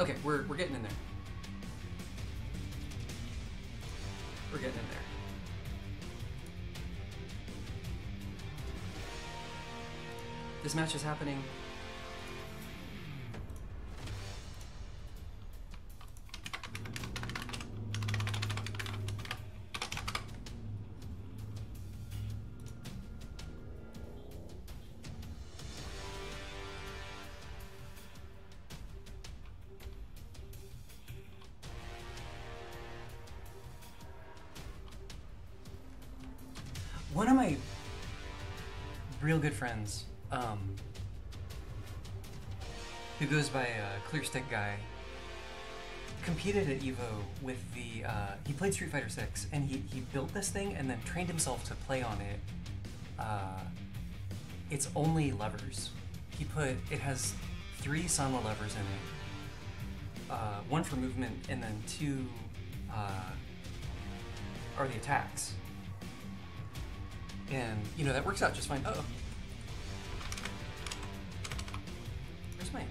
Okay, we're, we're getting in there. We're getting in there. This match is happening. Good friends, um, who goes by uh, Clear Stick Guy, competed at Evo with the. Uh, he played Street Fighter Six, and he he built this thing and then trained himself to play on it. Uh, it's only levers. He put it has three Sanwa levers in it. Uh, one for movement, and then two uh, are the attacks. And you know that works out just fine. Oh, my?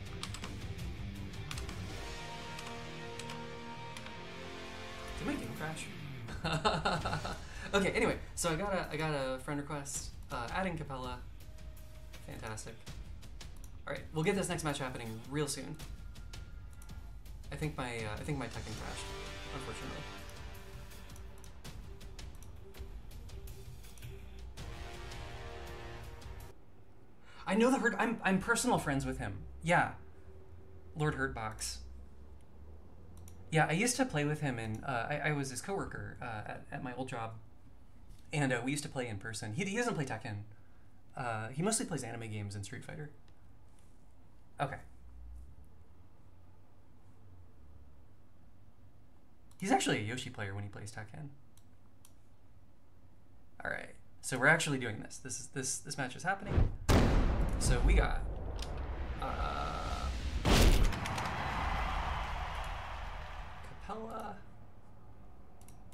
Did my game crash? okay. Anyway, so I got a I got a friend request. Uh, adding Capella. Fantastic. All right, we'll get this next match happening real soon. I think my uh, I think my Tekken crashed, unfortunately. I know the hurt. I'm I'm personal friends with him. Yeah, Lord Hurtbox. Yeah, I used to play with him, and uh, I, I was his coworker uh, at, at my old job, and uh, we used to play in person. He, he doesn't play Tekken. Uh, he mostly plays anime games and Street Fighter. Okay. He's actually a Yoshi player when he plays Tekken. All right, so we're actually doing this. This is this this match is happening. So we got. Uh, Capella.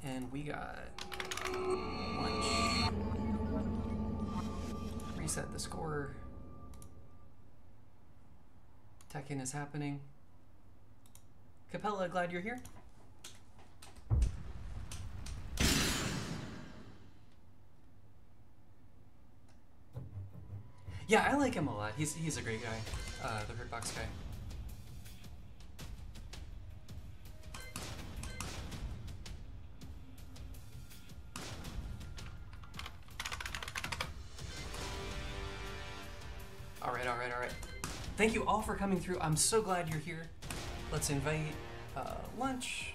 And we got lunch. Reset the score. Tekken is happening. Capella, glad you're here. Yeah, I like him a lot. He's he's a great guy. Uh, the Hurtbox guy. All right, all right, all right. Thank you all for coming through. I'm so glad you're here. Let's invite uh, lunch.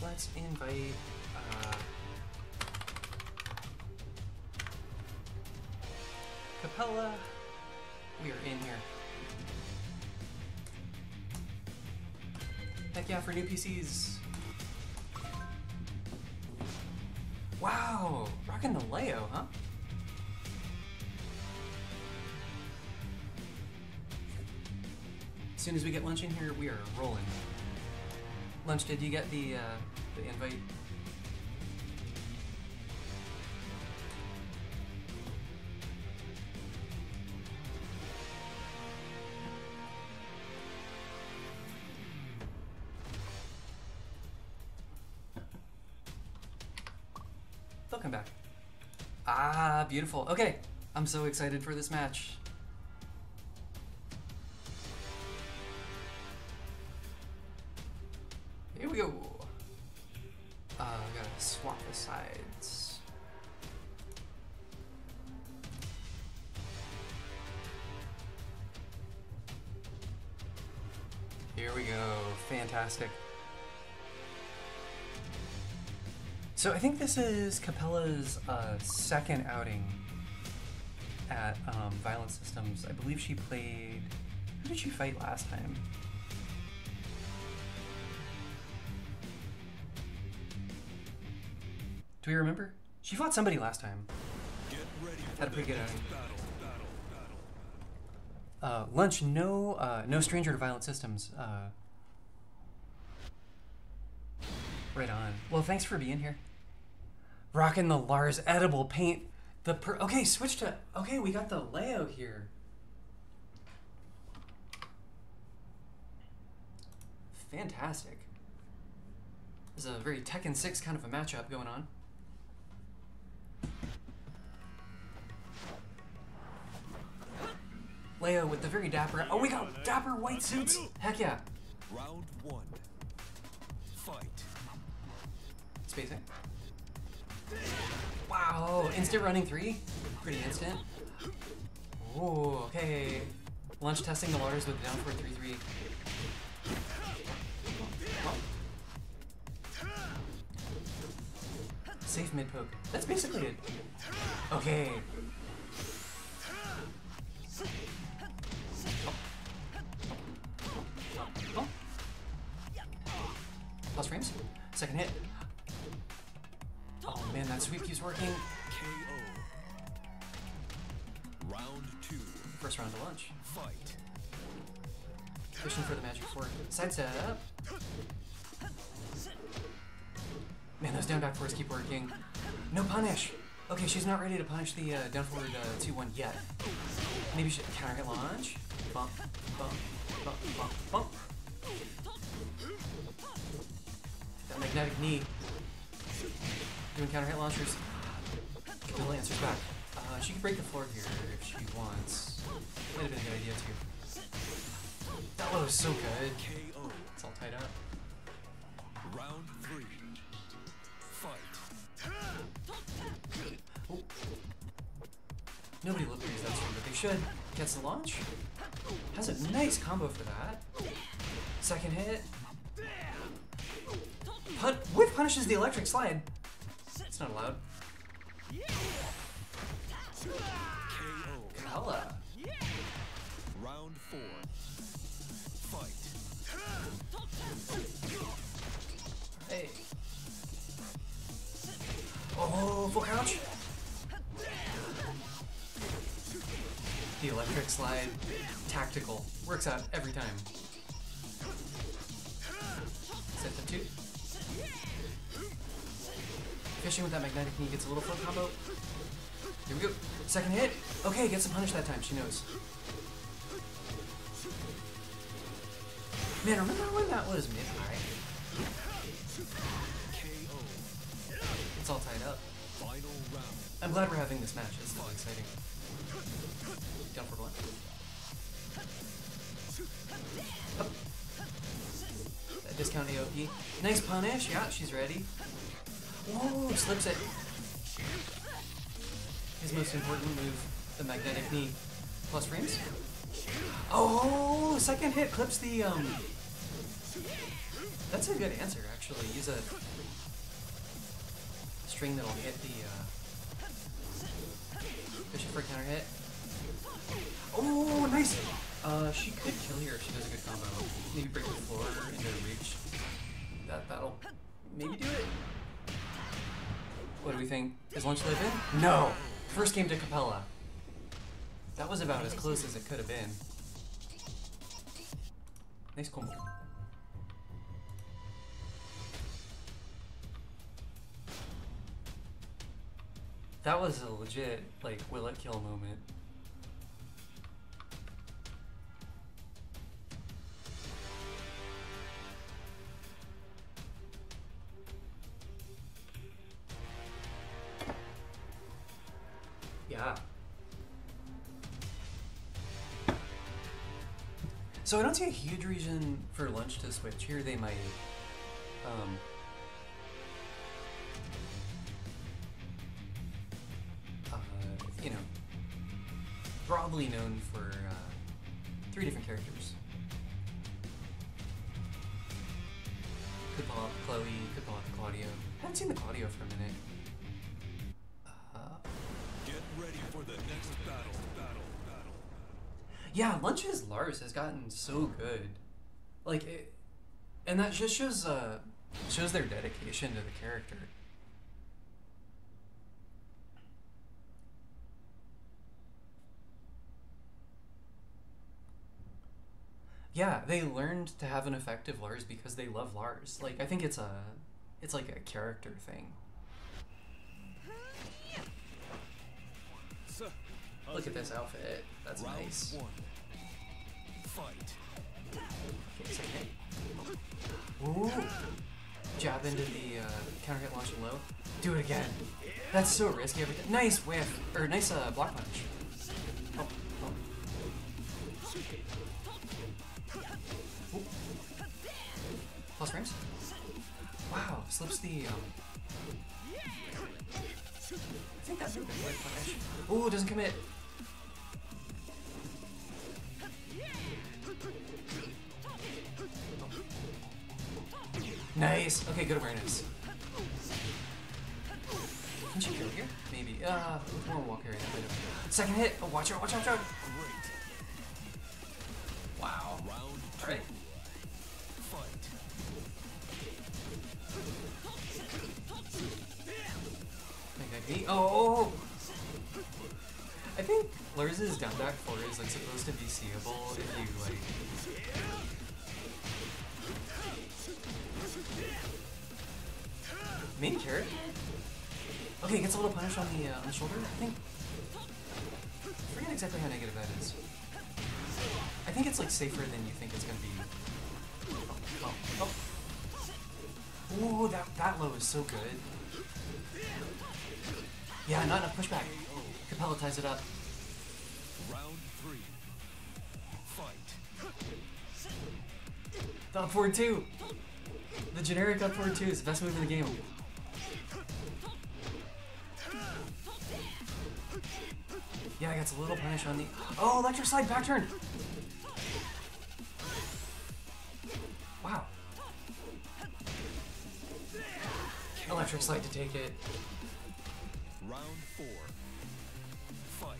Let's invite. Uh, Capella. We are in here. Heck yeah, for new PCs. Wow, rocking the Leo, huh? As soon as we get lunch in here, we are rolling. Lunch, did you get the uh, the invite? Beautiful. Okay, I'm so excited for this match. This is Capella's uh, second outing at um, Violent Systems. I believe she played. Who did she fight last time? Do we remember? She fought somebody last time. Had a pretty good outing. Uh, lunch, no, uh, no stranger to Violent Systems. Uh, right on. Well, thanks for being here. Rocking the Lars edible paint. The per- okay, switch to okay. We got the Leo here. Fantastic. There's a very Tekken 6 kind of a matchup going on. Leo with the very dapper. Oh, we got dapper white suits. Heck yeah. Round one. Fight. Spacing. Wow, instant running three? Pretty instant. Oh, okay. Lunch testing the waters with down for 3 3. Safe mid poke. That's basically it. Okay. Plus frames. Second hit. Man, that sweep keeps working. KO. Round two. First round of lunch. Fight. Fishing for the magic four. Side step. Man, those down back fours keep working. No punish. Okay, she's not ready to punish the uh, down forward uh, 2 1 yet. Maybe she counter hit launch. Bump, bump, bump, bump, bump. That magnetic knee. Doing counter hit launchers. The Lancers back. Uh, she can break the floor here if she wants. Might have been a good idea too. That low is so good. KO. It's all tied up. Round three. Fight. Oh. Nobody looked at that stream, but they should. Gets the launch. Has a nice combo for that. Second hit. Pun whip punishes the electric slide. It's not allowed. KO. Kala. Round four. Fight. Hey. Oh, full couch. The electric slide, tactical, works out every time. Fishing with that magnetic knee gets a little flip combo. Here we go. Second hit. Okay, gets some punish that time. She knows. Man, remember when that was mid high? It's all tied up. I'm glad we're having this match. It's really exciting. Down for. That discount AOP. Nice punish. Yeah, she's ready. Whoa, slips it. His most important move, the magnetic knee. Plus frames. Oh, second hit clips the um. That's a good answer, actually. Use a string that'll hit the uh, Bishop for counter hit. Oh, nice! Uh, she could kill here if she does a good combo. Maybe break the floor into reach. That that'll maybe do it. What do we think? Is lunch live in? No. First game to Capella. That was about as close as it could have been. Nice combo. That was a legit, like, will it kill moment. Yeah. So I don't see a huge reason for lunch to switch here. They might, um, uh, you know, broadly known for uh, three different characters. Could pull out Chloe, could pull the Claudio. I haven't seen the Claudio for a minute. Yeah, Lunch's Lars has gotten so good. Like it, and that just shows uh shows their dedication to the character. Yeah, they learned to have an effective Lars because they love Lars. Like I think it's a it's like a character thing. Look at this outfit. That's round nice. one. Fight. Okay, second hit. Ooh. Jab into the uh, counter hit launch low. Do it again. That's so risky. Every time. Nice whiff. Or nice uh, block punch. Oh, oh. Ooh. Plus frames? Wow, slips the. Um... I think that's a good whiff punish. Ooh, doesn't commit. Nice. Okay, good awareness. Can she kill here? Maybe. Uh, with that might have. Second hit! Oh, watch out, watch out, watch out! Great. Wow. Round two. Fight. Oh! I think Lars's down back four is like supposed to be seeable if you like. Main carrot. Okay, gets a little punish on the uh, on the shoulder. I think. I forget exactly how negative that is. I think it's like safer than you think it's gonna be. Oh, oh, oh. Ooh, that that low is so good. Yeah, not enough pushback. Capella ties it up. Round three. Fight. The up forward two. The generic up forward two is the best move in the game. Yeah, gets a little punish on the. Oh, electric slide back turn. Wow. Electric slide to take it. Round four. Fight.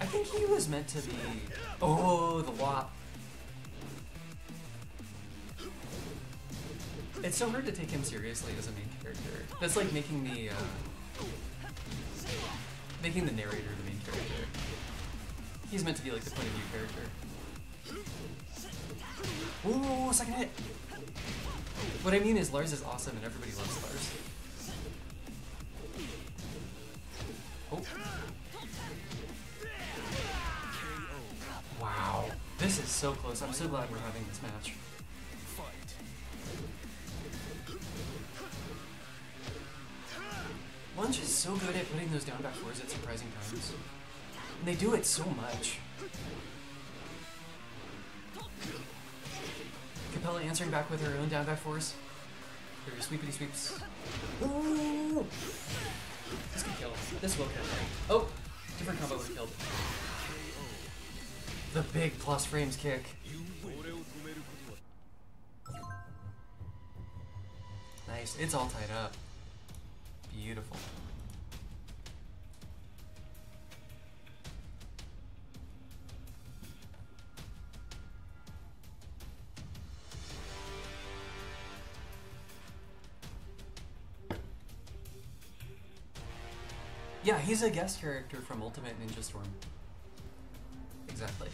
I think he was meant to be. Oh, the wop. It's so hard to take him seriously as a main character. That's like making the uh, making the narrator the main character. He's meant to be like the point of view character. Ooh, second hit. What I mean is Lars is awesome and everybody loves Lars. Oh. Wow. This is so close. I'm so glad we're having this match. Lunch is so good at putting those down back fours at surprising times. And they do it so much. Capella answering back with her own down back fours. Her sweepity sweeps. Ooh! This could kill. This will kill. Oh! Different combo would killed. The big plus frames kick. Nice. It's all tied up. Beautiful. Yeah, he's a guest character from Ultimate Ninja Storm. Exactly.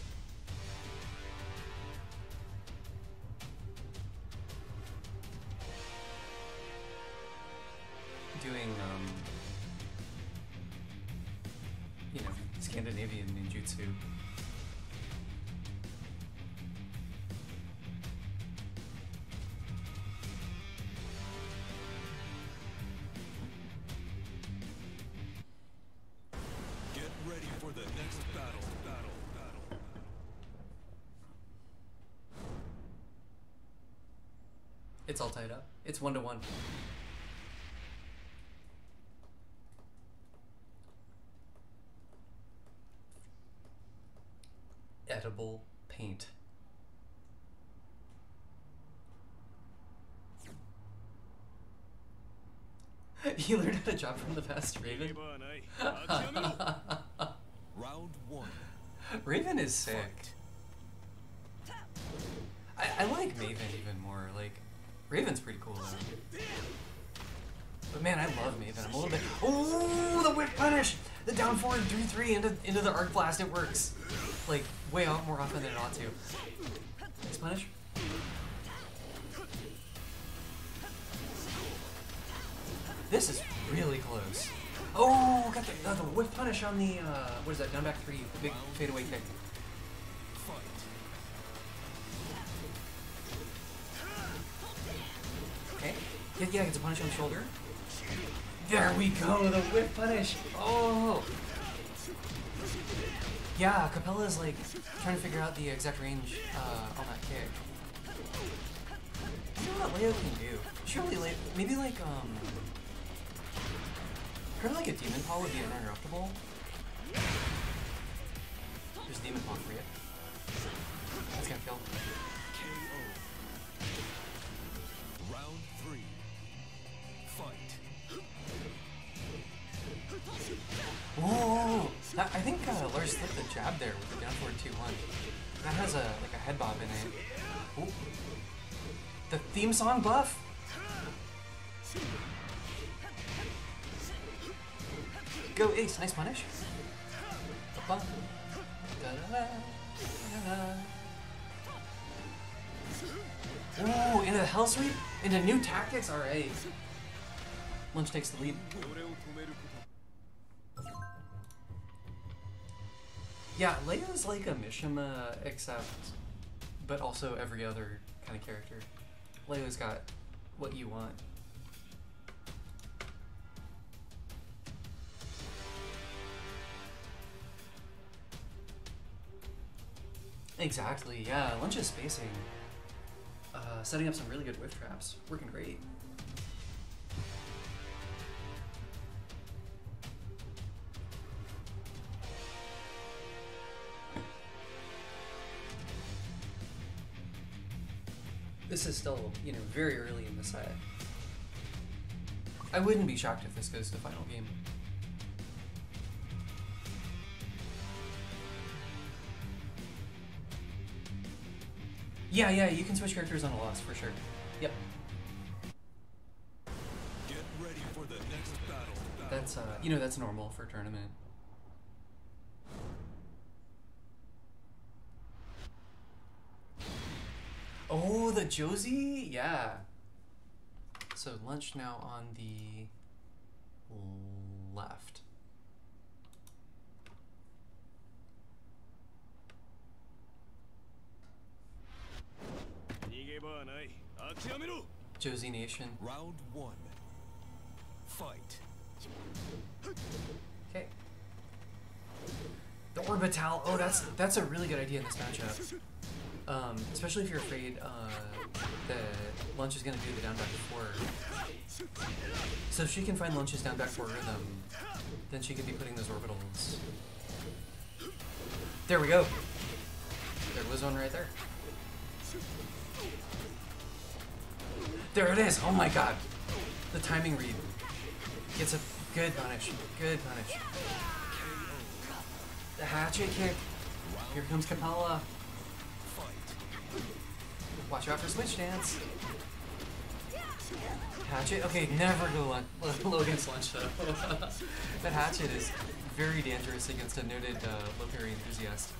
All tied up. It's one to one. Edible paint. you learned how to chop from the past, Raven. Round one. Raven is sick. Raven's pretty cool though. But man, I love Maven. I'm a little bit. Oh, the whip punish! The down forward 3 3 into, into the arc blast. It works. Like, way out more often than it ought to. Nice punish. This is really close. Oh, got the, uh, the whip punish on the, uh, what is that, down back 3, the big fadeaway kick. Yeah, yeah, gets a punish on the shoulder. There we go, the whip punish. Oh. Yeah, Capella's like trying to figure out the exact range uh, on that kick. I know what Leo can do. Surely, like, maybe like um, of like a demon paw would be uninterruptible. There's demon paw for you. That's gonna kill. Lars slipped the jab there with the down forward 2 1. That has a like a head bob in it. Ooh. The theme song buff? Go Ace, nice punish. Ooh, into the Hell Sweep? Into new tactics? Alright. Lunch takes the lead. Yeah, Leia's like a Mishima, except, but also every other kind of character. Leia's got what you want. Exactly, yeah. Lunch's spacing. Uh, setting up some really good whiff traps. Working great. This is still, you know, very early in the set. I wouldn't be shocked if this goes to final game. Yeah, yeah, you can switch characters on a loss for sure. Yep, Get ready for the next battle. that's uh, you know, that's normal for a tournament. Oh, the Josie? Yeah. So lunch now on the left. Josie Nation. Round one. Fight. Okay. The Orbital. Oh, that's that's a really good idea in this matchup. Um, especially if you're afraid uh, that Lunch is gonna do the down back four. So if she can find Lunch's down back four rhythm, then she could be putting those orbitals. There we go. There was one right there. There it is. Oh my god. The timing read. Gets a good punish. Good punish. The hatchet kick. Here comes Capella. Watch out for switch dance. Hatchet. Okay, never go against lunch though. that hatchet is very dangerous against a noted uh, low parry enthusiast.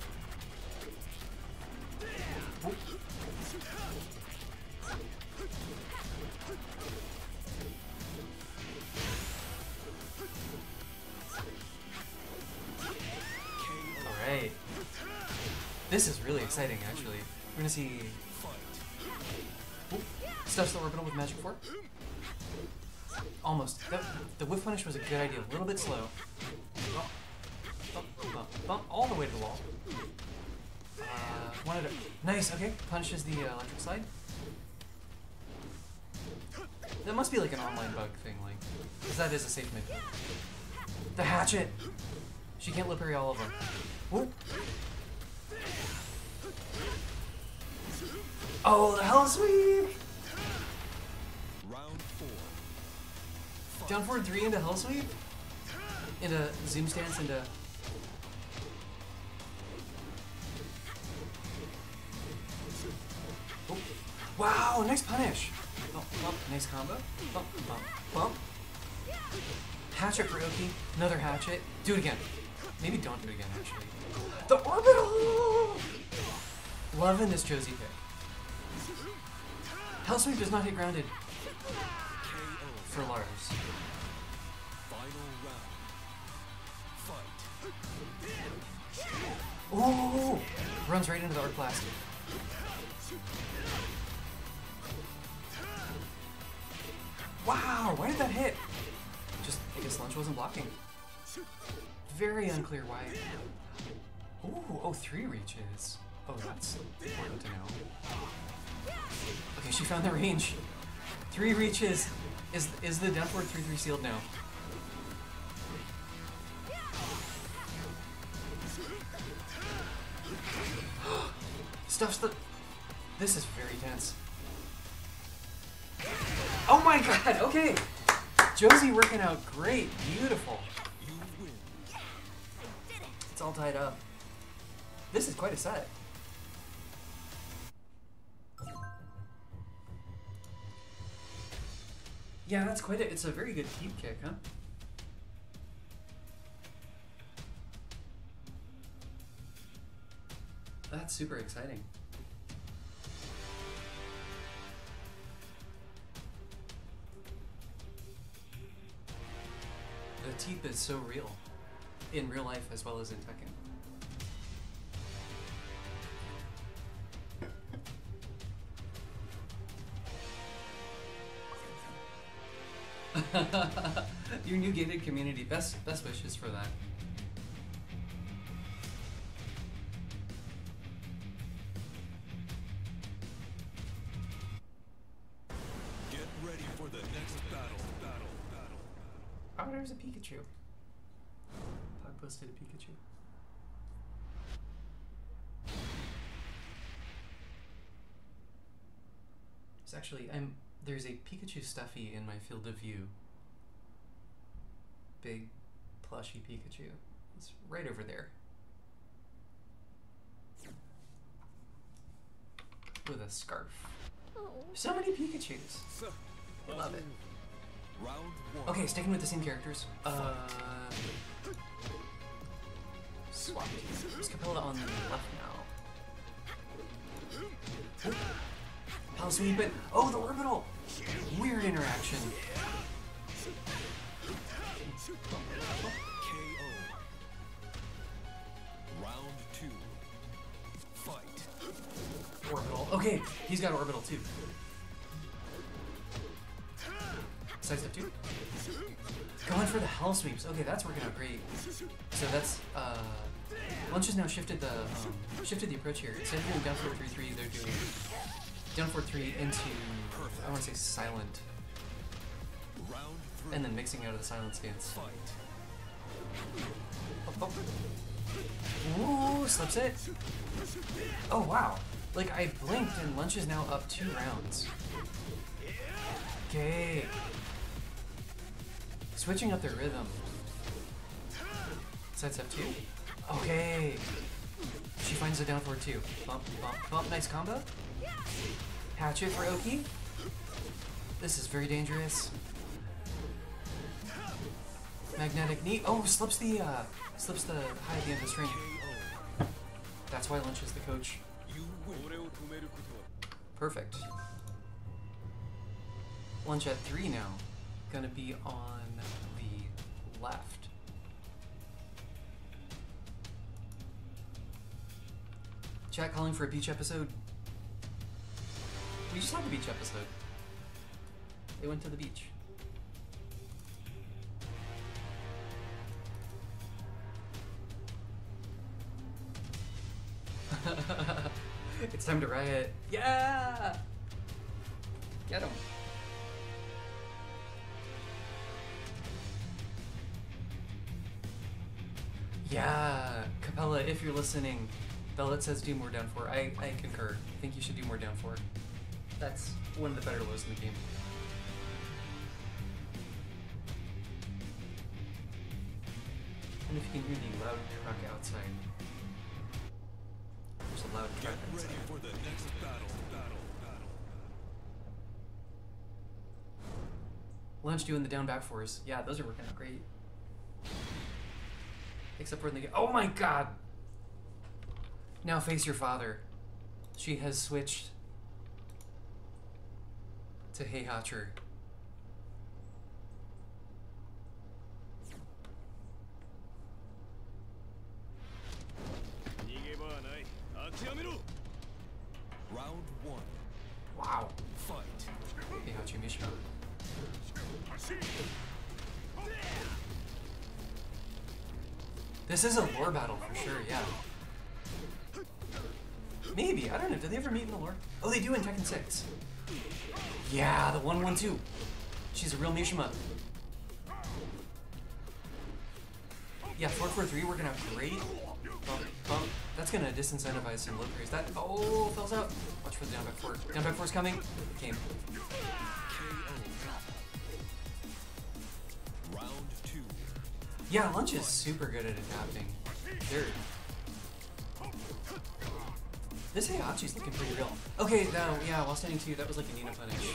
Alright. This is really exciting actually. We're gonna see. Stuffs the orbital with magic four. Almost. The, whiff punish was a good idea. A little bit slow. Bump, bump, bump, bump, all the way to the wall. Uh, wanted to, nice. Okay, punishes the uh, electric slide. That must be like an online bug thing, like, because that is a safe mid. The hatchet. She can't lip all of them. Whoop. Oh, the hell sweep! Down forward three into hell sweep? Into zoom stance into. Oh. Wow, nice punish! Bump, bump, nice combo. Bump, bump, bump. Hatchet for Oki. Another hatchet. Do it again. Maybe don't do it again, actually. The orbital! Loving this Josie pick. Hell sweep does not hit grounded. For Lars. Final round. Fight. Ooh! Runs right into the arc blast. Wow! Why did that hit? Just, I guess Lunch wasn't blocking. Very unclear why. Ooh, oh, three reaches. Oh, that's important to know. Okay, she found the range. Three reaches. Is is the downward 3-3 sealed now? Stuff's the. This is very tense. Oh my god, okay! Josie working out great. Beautiful. It's all tied up. This is quite a set. Yeah, that's quite a. It's a very good teep kick, huh? That's super exciting. The teep is so real in real life as well as in Tekken. Your new gated community. Best best wishes for that. In my field of view. Big plushy Pikachu. It's right over there. With a scarf. Oh. So many Pikachus. I love it. Okay, sticking with the same characters. Uh, swap. Is Capella on the left now? How sweep it? Oh, the orbital! Weird interaction. Round two. Fight. Orbital. Okay, he's got orbital too. Side step two. Going for the hell sweeps. Okay, that's working out great. So that's uh, Lunch has now shifted the um, shifted the approach here. Instead of doing down four three three, they're doing down four three into I want to say silent, and then mixing out of the silent stance. Fight. Oh, oh. Ooh, slips it. Oh wow! Like I blinked and Lunch is now up two rounds. Okay. Switching up their rhythm. Sets up two. Okay. She finds the down forward two. Bump, bump, bump. Nice combo. Hatchet for Oki. This is very dangerous. Magnetic knee. Oh, slips the uh, slips the high at the end of the string. That's why Lunch is the coach. Perfect. Lunch at three now. Gonna be on the left. Chat calling for a beach episode. We just had the beach episode. They went to the beach. it's time to riot. Yeah! Get him. Yeah, Capella, if you're listening, belet says do more down four. I, I concur. I think you should do more down four. That's one of the better lows in the game. And if you can hear the loud truck outside. There's a loud truck Get outside. ready for the next battle. Battle. Battle. Lunch doing the down back fours. Yeah, those are working out great. Except for when they get. Oh my god! Now face your father. She has switched to Heihachi. Round one. Wow. Fight. Heihachi Mishima. This is a lore battle for sure, yeah. Maybe, I don't know. Did they ever meet in the lore? Oh, they do in Tekken 6. Yeah, the 112. She's a real Mishima. Yeah, 443 working out great. Bump, bump. That's gonna disincentivize some low parries. That oh falls out. Watch for the down back four. Down back four's coming. Came. KO. Yeah, Lunch is super good at adapting. They're... This Heihachi's looking pretty real. Okay, now, yeah, while standing two, that was like a Nina punish.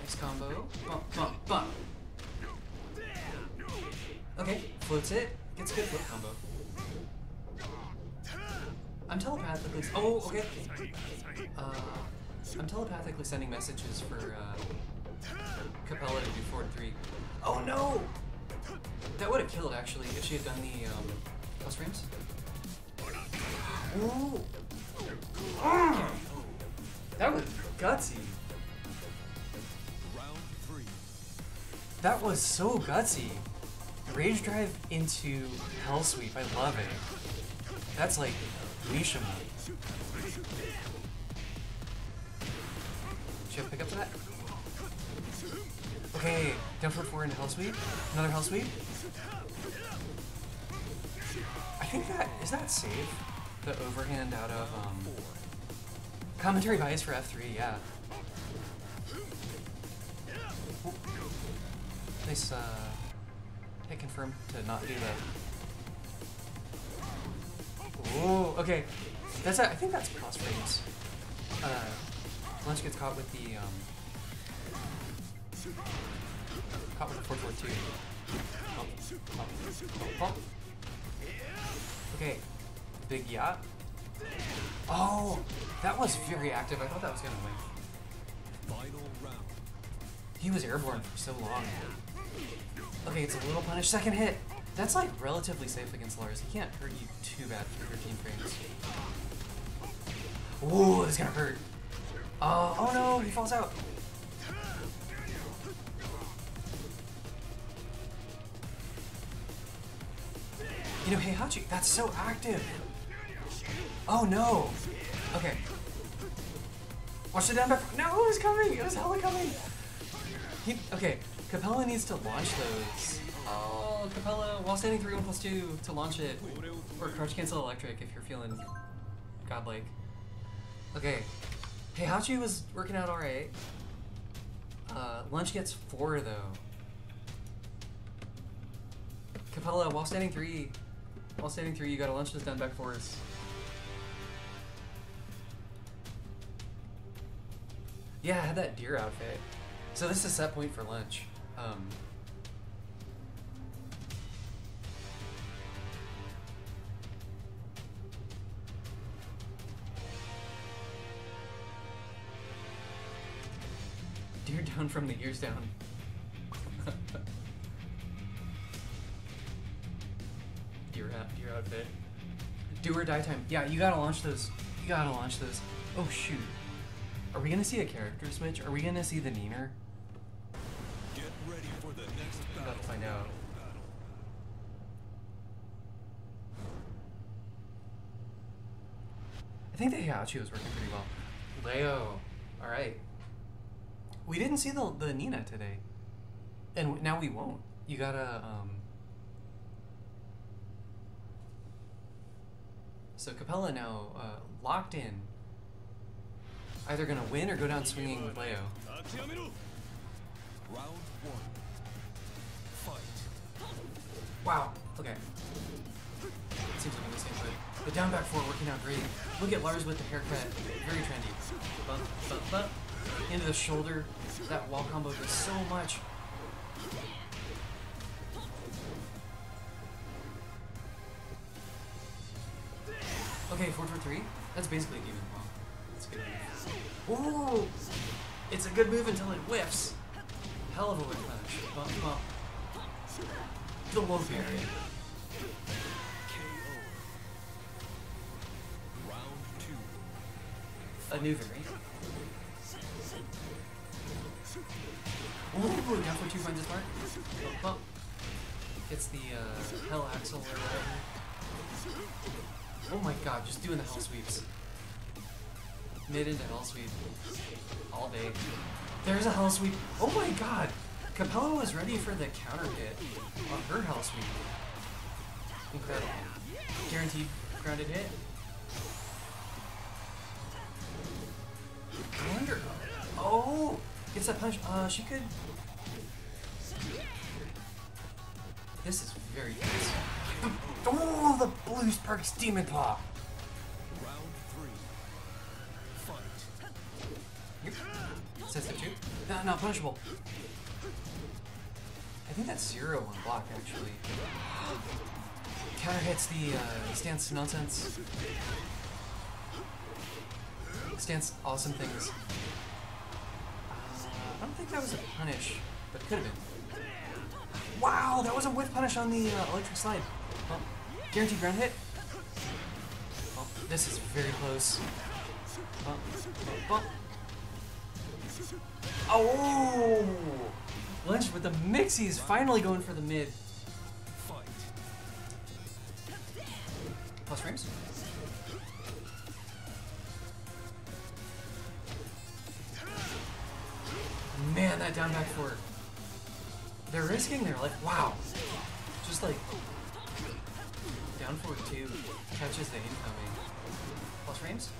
Nice combo. Bump, bump, bump. Okay, floats it. Gets a good flip combo. I'm telepathically. Oh, okay. Uh, I'm telepathically sending messages for uh, Capella to do four three. Oh no! That would have killed actually if she had done the um, plus frames. That was gutsy. That was so gutsy. Rage drive into Hell Sweep. I love it. That's like Mishima. Should I pick up that? Okay, down for four into Hell Sweep. Another Hell Sweep. I think that is that safe. The overhand out of um, commentary bias for F3. Yeah. Nice. Uh, hit confirm to not do that. Ooh, okay. That's I think that's cross frames. Uh, Lunch gets caught with the um, caught with the 442. Bump, bump, bump, bump. Okay, big yacht. Oh, that was very active. I thought that was gonna win. Final round. He was airborne for so long. Okay, it's a little punish. Second hit. That's like relatively safe against Lars. He can't hurt you too bad for 13 frames. Ooh, this is gonna hurt. Uh, oh no, he falls out. You know, Heihachi, that's so active. Oh no. Okay. Watch the down back. No, it was coming. It was hella coming. He, okay, Capella needs to launch those. Oh, Capella, while standing 3 1 plus 2 to launch it. Or crouch cancel electric if you're feeling godlike. Okay, Heihachi was working out alright. Uh, Lunch gets 4 though. Capella, while standing 3, while standing 3, you gotta launch those down back fours. Yeah, I had that deer outfit. So this is set point for lunch. Um, deer down from the ears down. deer out, deer outfit. Do or die time. Yeah, you gotta launch those. You gotta launch those. Oh shoot. Are we gonna see a character switch? Are we gonna see the Nina? Get ready for the next battle. to find out. I think the Heihachi was working pretty well. Leo. Alright. We didn't see the, the Nina today. And now we won't. You gotta, um... So Capella now uh, locked in. Either gonna win or go down swinging with Leo. Wow. Okay. Seems like I'm the same foot. The down back four working out great. Look at Lars with the haircut. Very trendy. Bump, bump, bump. Into the shoulder. That wall combo does so much. Okay, four for three. That's basically even wall. That's a good move. Ooh! It's a good move until it whiffs. Hell of a whiff punch. Bump, bump. The. Round two. A new variant. Ooh, down for two finds his mark. Bump, bump. Gets the uh, hell axle or whatever. Oh my god, just doing the hell sweeps. Mid into hell sweep. All day. There's a hell sweep. Oh my god! Capella was ready for the counter hit on her hell sweep. Incredible. Guaranteed grounded hit. I wonder. Oh, gets that punch. Uh, she could. This is very good. Oh, the Blue Sparks Demon Paw. Too. No, not punishable. I think that's zero on block actually. Counter hits the uh, stance nonsense. Stance awesome things. Uh, I don't think that was a punish, but it could have been. Wow, that was a whiff punish on the uh, electric slide. Oh, guaranteed ground hit. Oh, this is very close. Oh! Lunch with the mixies finally going for the mid. Plus frames? Man, that down back four. They're risking their life. Wow. Just like down four two catches the incoming. Plus frames?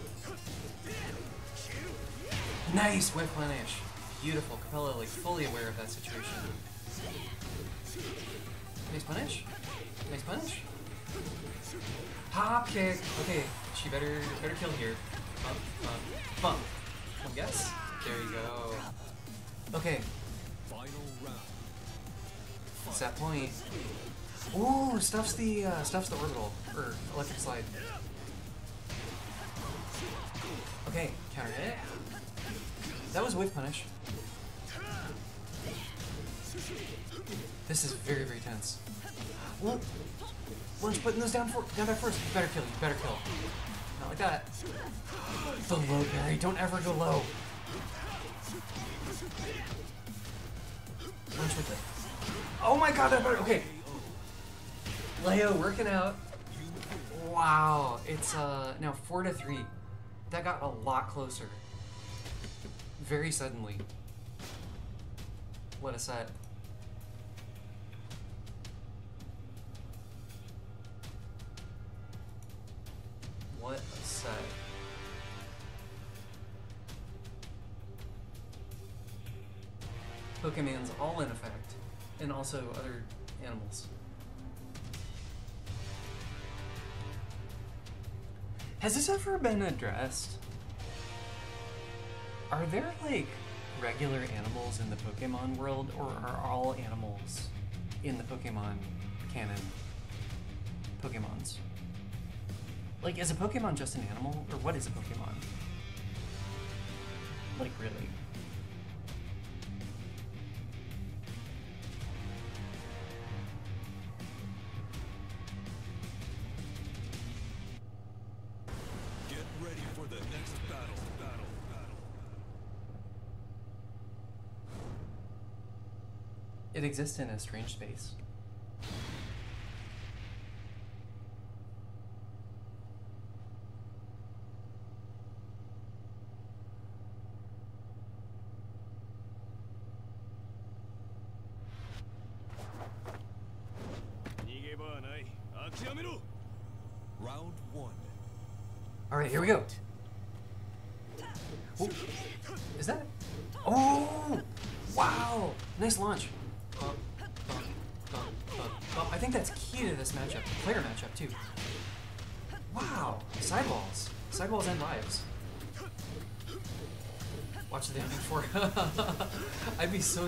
Nice whiff punish. Beautiful. Capella like fully aware of that situation. Nice punish. Nice punish. Hop kick. Okay, she better better kill here. Bump, bump, bump. I guess. There you go. Okay, Final round. it's that point. Ooh, stuffs the uh, stuffs the orbital or electric slide. Okay, counter hit. That was wave punish. This is very very tense. Ooh. Lunch putting those down for down back first. You better kill. You better kill. Not like that. The low parry. Don't ever go low. Lunch with it. Oh my god, that better. Okay. Leo working out. Wow, it's uh now four to three. That got a lot closer. Very suddenly. What a set. What. Pokemon's all in effect, and also other animals. Has this ever been addressed? Are there like regular animals in the Pokemon world, or are all animals in the Pokemon canon Pokemons? Like, is a Pokemon just an animal, or what is a Pokemon? Like, really? Get ready for the next battle. Battle. Battle. It exists in a strange space.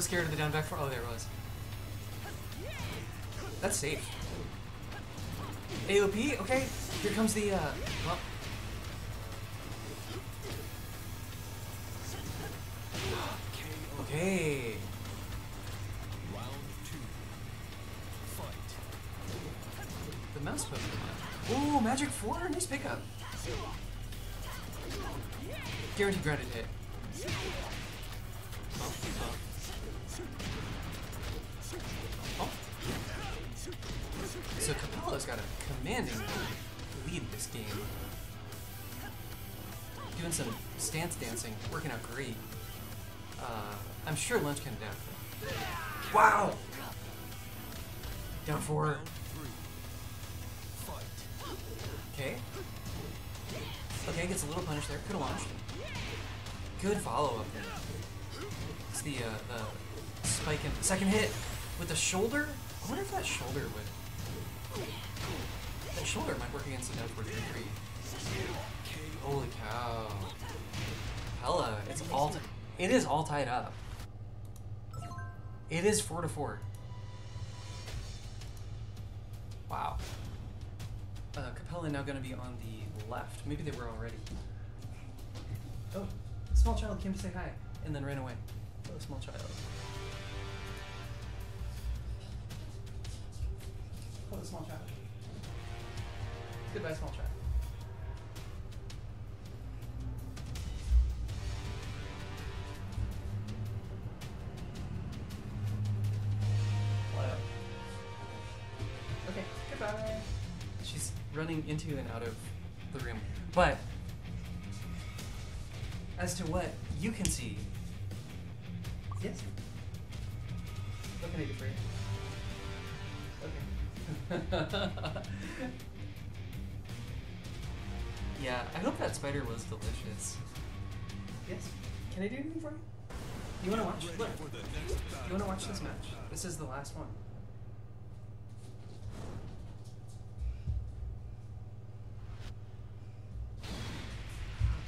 Scared of the down back four. Oh, there it was. That's safe. AOP. Okay, here comes the. Uh, well, Okay. Round two. Fight. The mouse Pokemon. Ooh, Magic 4, nice pickup. Guaranteed grounded hit. Lunch can. Wow! Down four. Okay. Okay, gets a little punish there. Could have launched. Good follow up there. It's the uh, the spike in second hit with the shoulder. I wonder if that shoulder would. That shoulder might work against the down 4 3 3. Holy cow. Hella, it's all. It is all tied up. It is 4 to 4. Wow. Uh, Capella now going to be on the left. Maybe they were already. Oh, a small child came to say hi and then ran away. Oh, a small child. Oh, a small child. Goodbye, small child. Into and out of the room. But as to what you can see. Yes. What can I do for you? Okay. yeah, I hope that spider was delicious. Yes. Can I do anything for you? You wanna watch? Look. for the next battle. You wanna watch this match? This is the last one.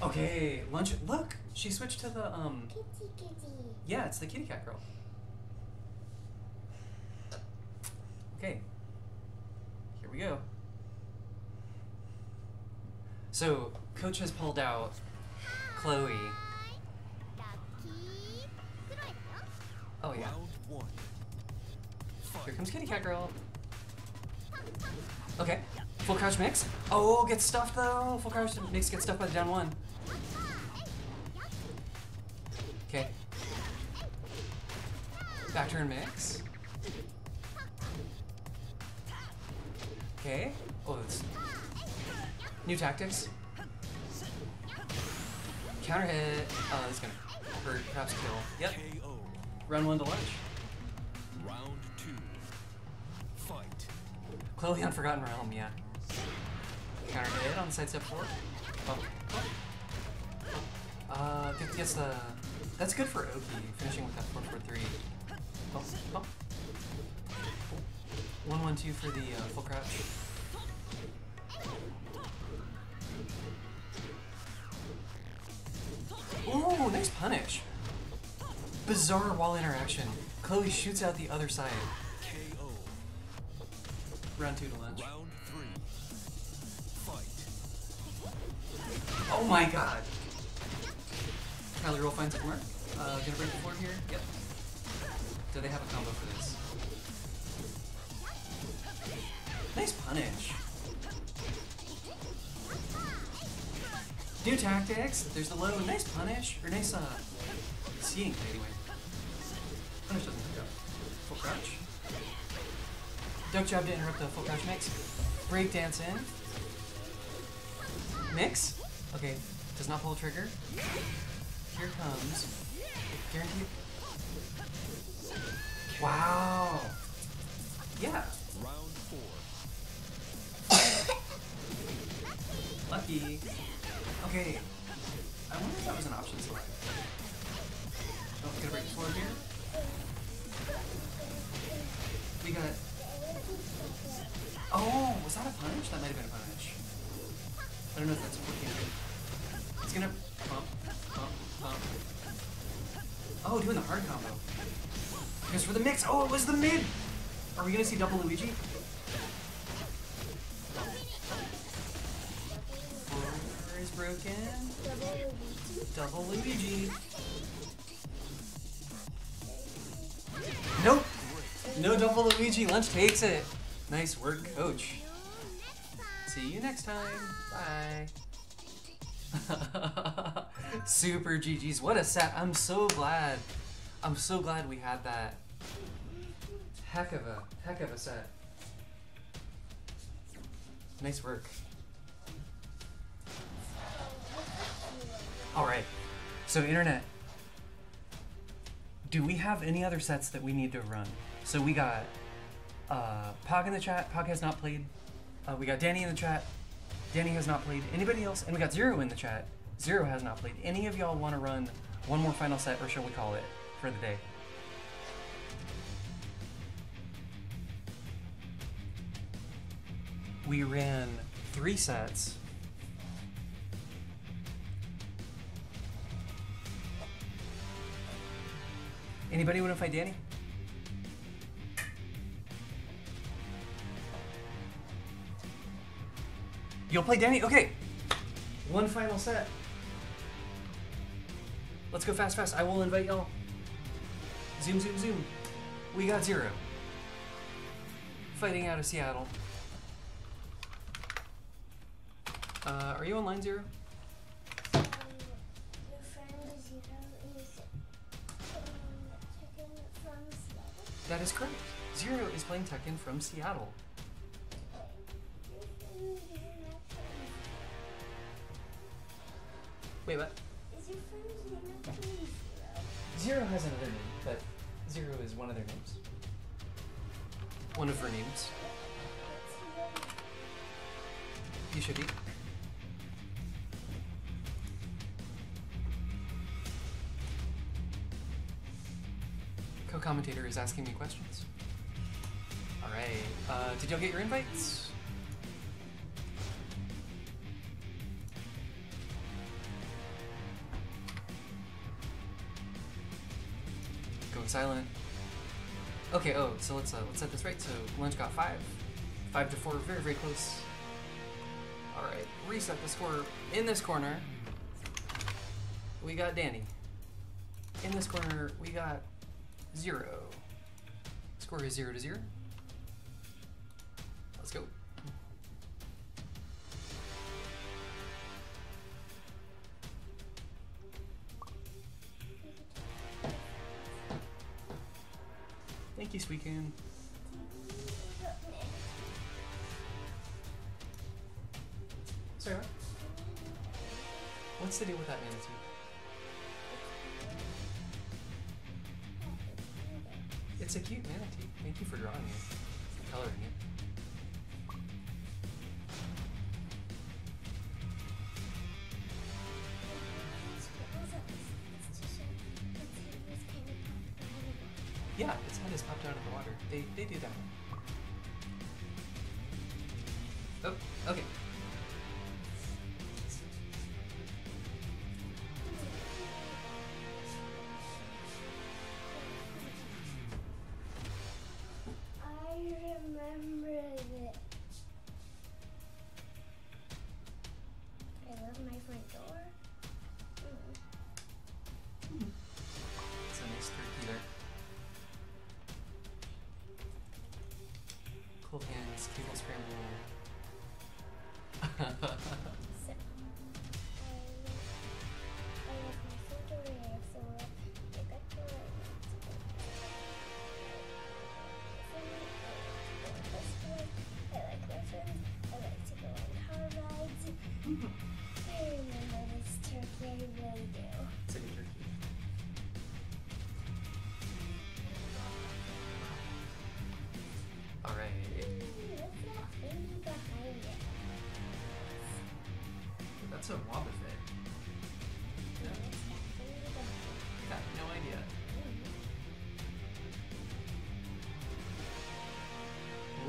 Okay, lunch. Look, she switched to the um. Kitty kitty. Yeah, it's the kitty cat girl. Okay. Here we go. So, coach has pulled out Chloe. Oh yeah. One. Here comes kitty cat girl. Okay. Full crouch mix. Oh, gets stuffed though. Full crouch mix gets stuffed by the down one. Back turn mix. Okay. Oh, it's new tactics. Counter hit. Oh, this is gonna hurt. Perhaps kill. Yep. Run one to lunch. Round two. Fight. Chloe on Forgotten Realm, yeah. Counter hit on side step four. Oh. Uh, gets, the. That's good for Oki, finishing with that 4 4 3. 1 1 2 for the uh, full crouch. Ooh, nice punish. Bizarre wall interaction. Chloe shoots out the other side. KO. Round two to lunch. Round three. Fight. Oh my god. Kyler roll finds it mark. Uh, gonna break the board here? Yep. Do they have a combo for this? Nice punish. New tactics. There's the low. Nice punish. Or nice, uh, seeing anyway. Punish doesn't pick up. Full crouch. Duck job to interrupt the full crouch mix. Break dance in. Mix. Okay. Does not pull trigger. Here comes. Guaranteed. Wow. Yeah. Round four. Lucky. Okay. I wonder if that was an option select. Oh, gonna break the sword here. We got. Oh, was that a punch? That might have been a punch. I don't know if that's working. It's gonna pump, pump, pump. Oh, doing the hard combo. Goes for the mix. Oh, it was the mid. Are we gonna see double Luigi? Floor is broken. Double Luigi. Nope. No double Luigi. Lunch takes it. Nice work, coach. See you next time. Bye. Super GG's. What a set. I'm so glad. I'm so glad we had that. Heck of a heck of a set. Nice work. All right. So internet. Do we have any other sets that we need to run? So we got uh, Pog in the chat. Pog has not played. Uh, we got Danny in the chat. Danny has not played. Anybody else? And we got Zero in the chat. Zero has not played. Any of y'all want to run one more final set, or shall we call it for the day? We ran three sets. Anybody want to fight Danny? You'll play Danny? Okay. One final set. Let's go fast, fast. I will invite y'all. Zoom, zoom, zoom. We got zero. Fighting out of Seattle. Uh, are you online, Zero? Um, Zero. That is correct. Zero is playing Tekken from Seattle. Wait, what? Zero? Has another name, but Zero is one of their names. One of her names. You should be. Co-commentator is asking me questions. All right. Uh, did y'all get your invites? Going silent. Okay. Oh, so let's uh, let's set this right. So Lunch got five, five to four, very very close. All right, reset the score. In this corner, we got Danny. In this corner, we got zero. Score is zero to zero. Let's go. Thank you, Sweetkin. Sorry, what? What's the deal with that manatee? It's a cute manatee. Thank you for drawing it. Coloring it. Yeah, its head is popped out of the water. They they do that. That's a Wobbuffet. What's no idea.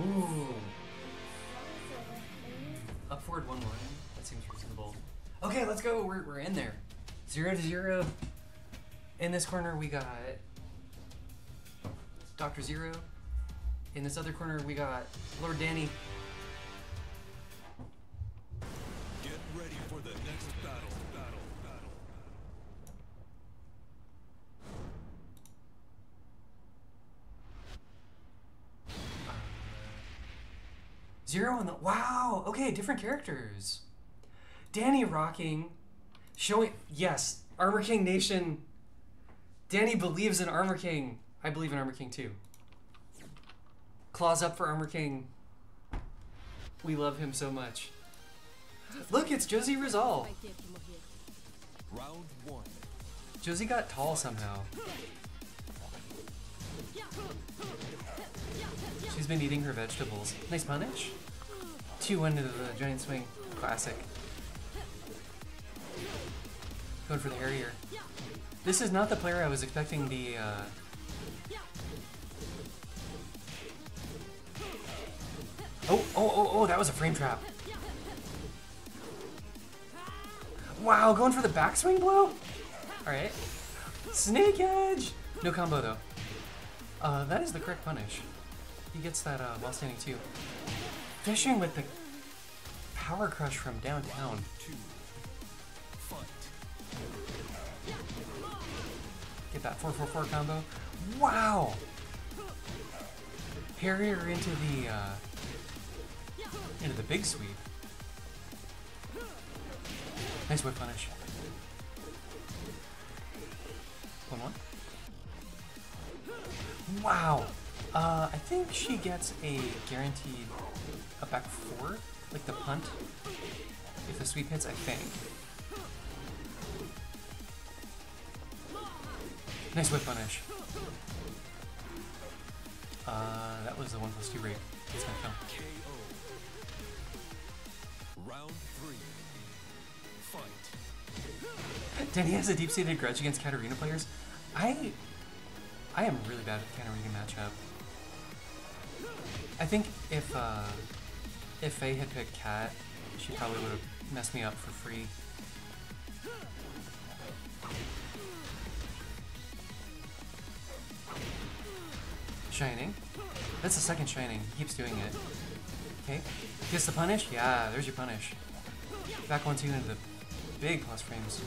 Ooh. Up forward one one. That seems reasonable. Okay, let's go. We're, we're in there. Zero to zero. In this corner, we got Dr. Zero. In this other corner, we got Lord Danny. Okay, different characters. Danny rocking. Showing. Yes, Armor King Nation. Danny believes in Armor King. I believe in Armor King too. Claws up for Armor King. We love him so much. Look, it's Josie Rizal. Round one. Josie got tall somehow. She's been eating her vegetables. Nice punish. 2 1 to the giant swing. Classic. Going for the Harrier. This is not the player I was expecting the. Uh... Oh, oh, oh, oh, that was a frame trap. Wow, going for the backswing blow? Alright. Snake Edge! No combo though. Uh, that is the correct punish. He gets that uh, while standing too. Fishing with the power crush from downtown. Get that 444 combo. Wow! Harrier into the uh, into the big sweep. Nice whiff punish. One one. Wow. Uh, I think she gets a guaranteed back four, like the punt. If the sweep hits, I think. Nice whiff punish. Uh, that was the one plus two rate. That's gonna. KO. Round three. Fight. Danny has a deep-seated grudge against Katarina players. I, I am really bad at the Katarina matchup. I think if uh, if Faye had picked Cat, she probably would have messed me up for free. Shining. That's the second Shining. He keeps doing it. Okay. Gets the punish? Yeah, there's your punish. Back one two into the big plus frames.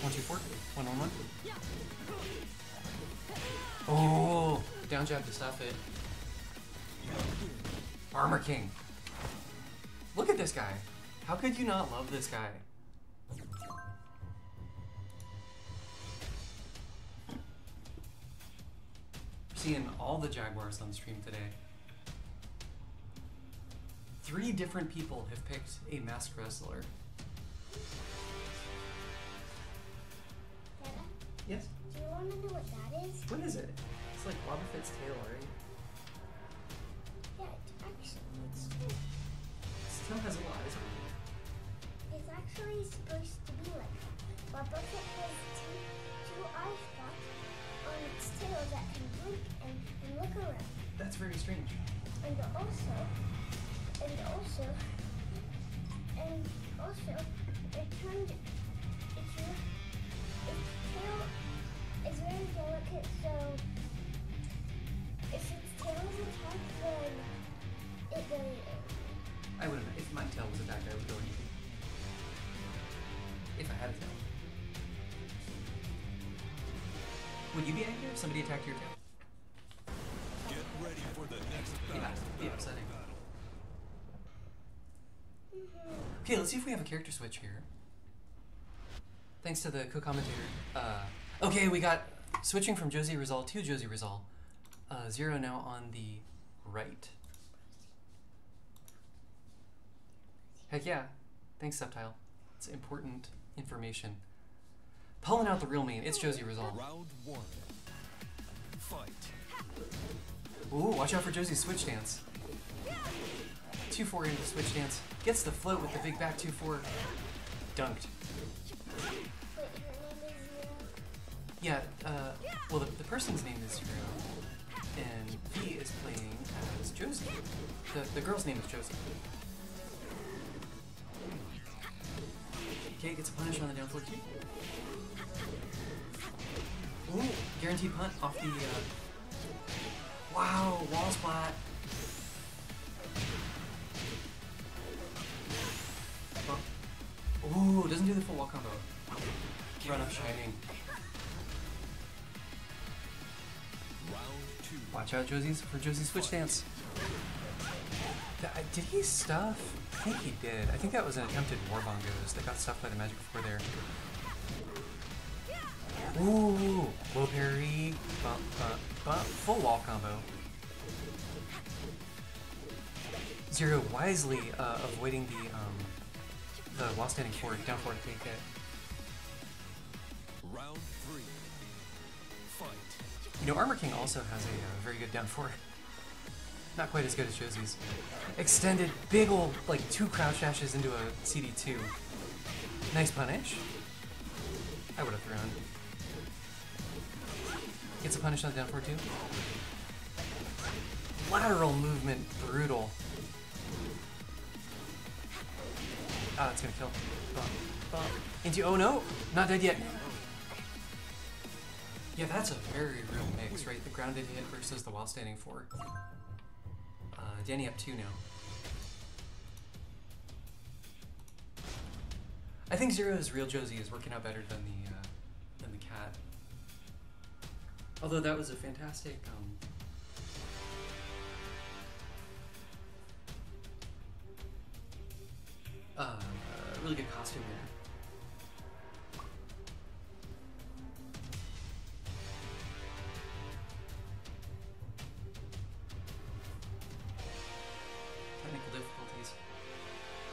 One two four. One one one. Oh, down jab to stop it. Armor King. Look at this guy. How could you not love this guy? Seeing all the Jaguars on stream today. Three different people have picked a masked wrestler. Yes. do you want to know what that is? What is it? It's like Boba Fett's tail, right? Still has a lot, isn't it? it's actually supposed to be like that. Boba Fett has two two eye spots on its tail that can blink and, and look around. That's very strange. And also, and also, and also, it turned, it's, its tail is very delicate, so Would you be angry if somebody attacked your tail? Get ready for the next battle. Be upsetting. Okay, let's see if we have a character switch here. Thanks to the co-commentator. Uh, okay, we got switching from Josie Rizal to Josie Rizal. Uh, zero now on the right. Heck yeah. Thanks, Subtile. It's important information. Pulling out the real main, it's Josie Rizal. Round one. Fight. Ooh, watch out for Josie's switch dance. 2 4 into switch dance. Gets the float with the big back 2 4. Dunked. Wait, her name is Zero. Yeah, uh, well, the, the person's name is Zero, and V is playing as Josie. The, the girl's name is Josie. Okay, gets a punish on the down 4 2. Ooh, guaranteed punt off the, uh, wow, wall splat. Oh. Ooh, doesn't do the full wall combo. Run up shining. Watch out, Josie's for Josie's switch dance. Uh, Did he stuff? I think he did. I think that was an attempted war bongos that got stuffed by the magic before there. Ooh, low parry, bump, bump, bump, full wall combo. Zero wisely uh, avoiding the um, the while standing forward, down forward take it. Round three. Fight. You know, Armor King also has a uh, very good down forward. Not quite as good as Josie's. Extended big ol' like two crouch dashes into a CD2. Nice punish. I would have thrown. Gets a punish on the down four too. lateral movement, brutal. Ah, that's gonna kill. Bump, bump. Into, oh no, not dead yet. Yeah, that's a very real mix, right? The grounded hit versus the while standing four. Uh, Danny up two now. I think Zero's real Josie is working out better than the uh. Although that was a fantastic. Um, uh, really good costume there. Technical difficulties.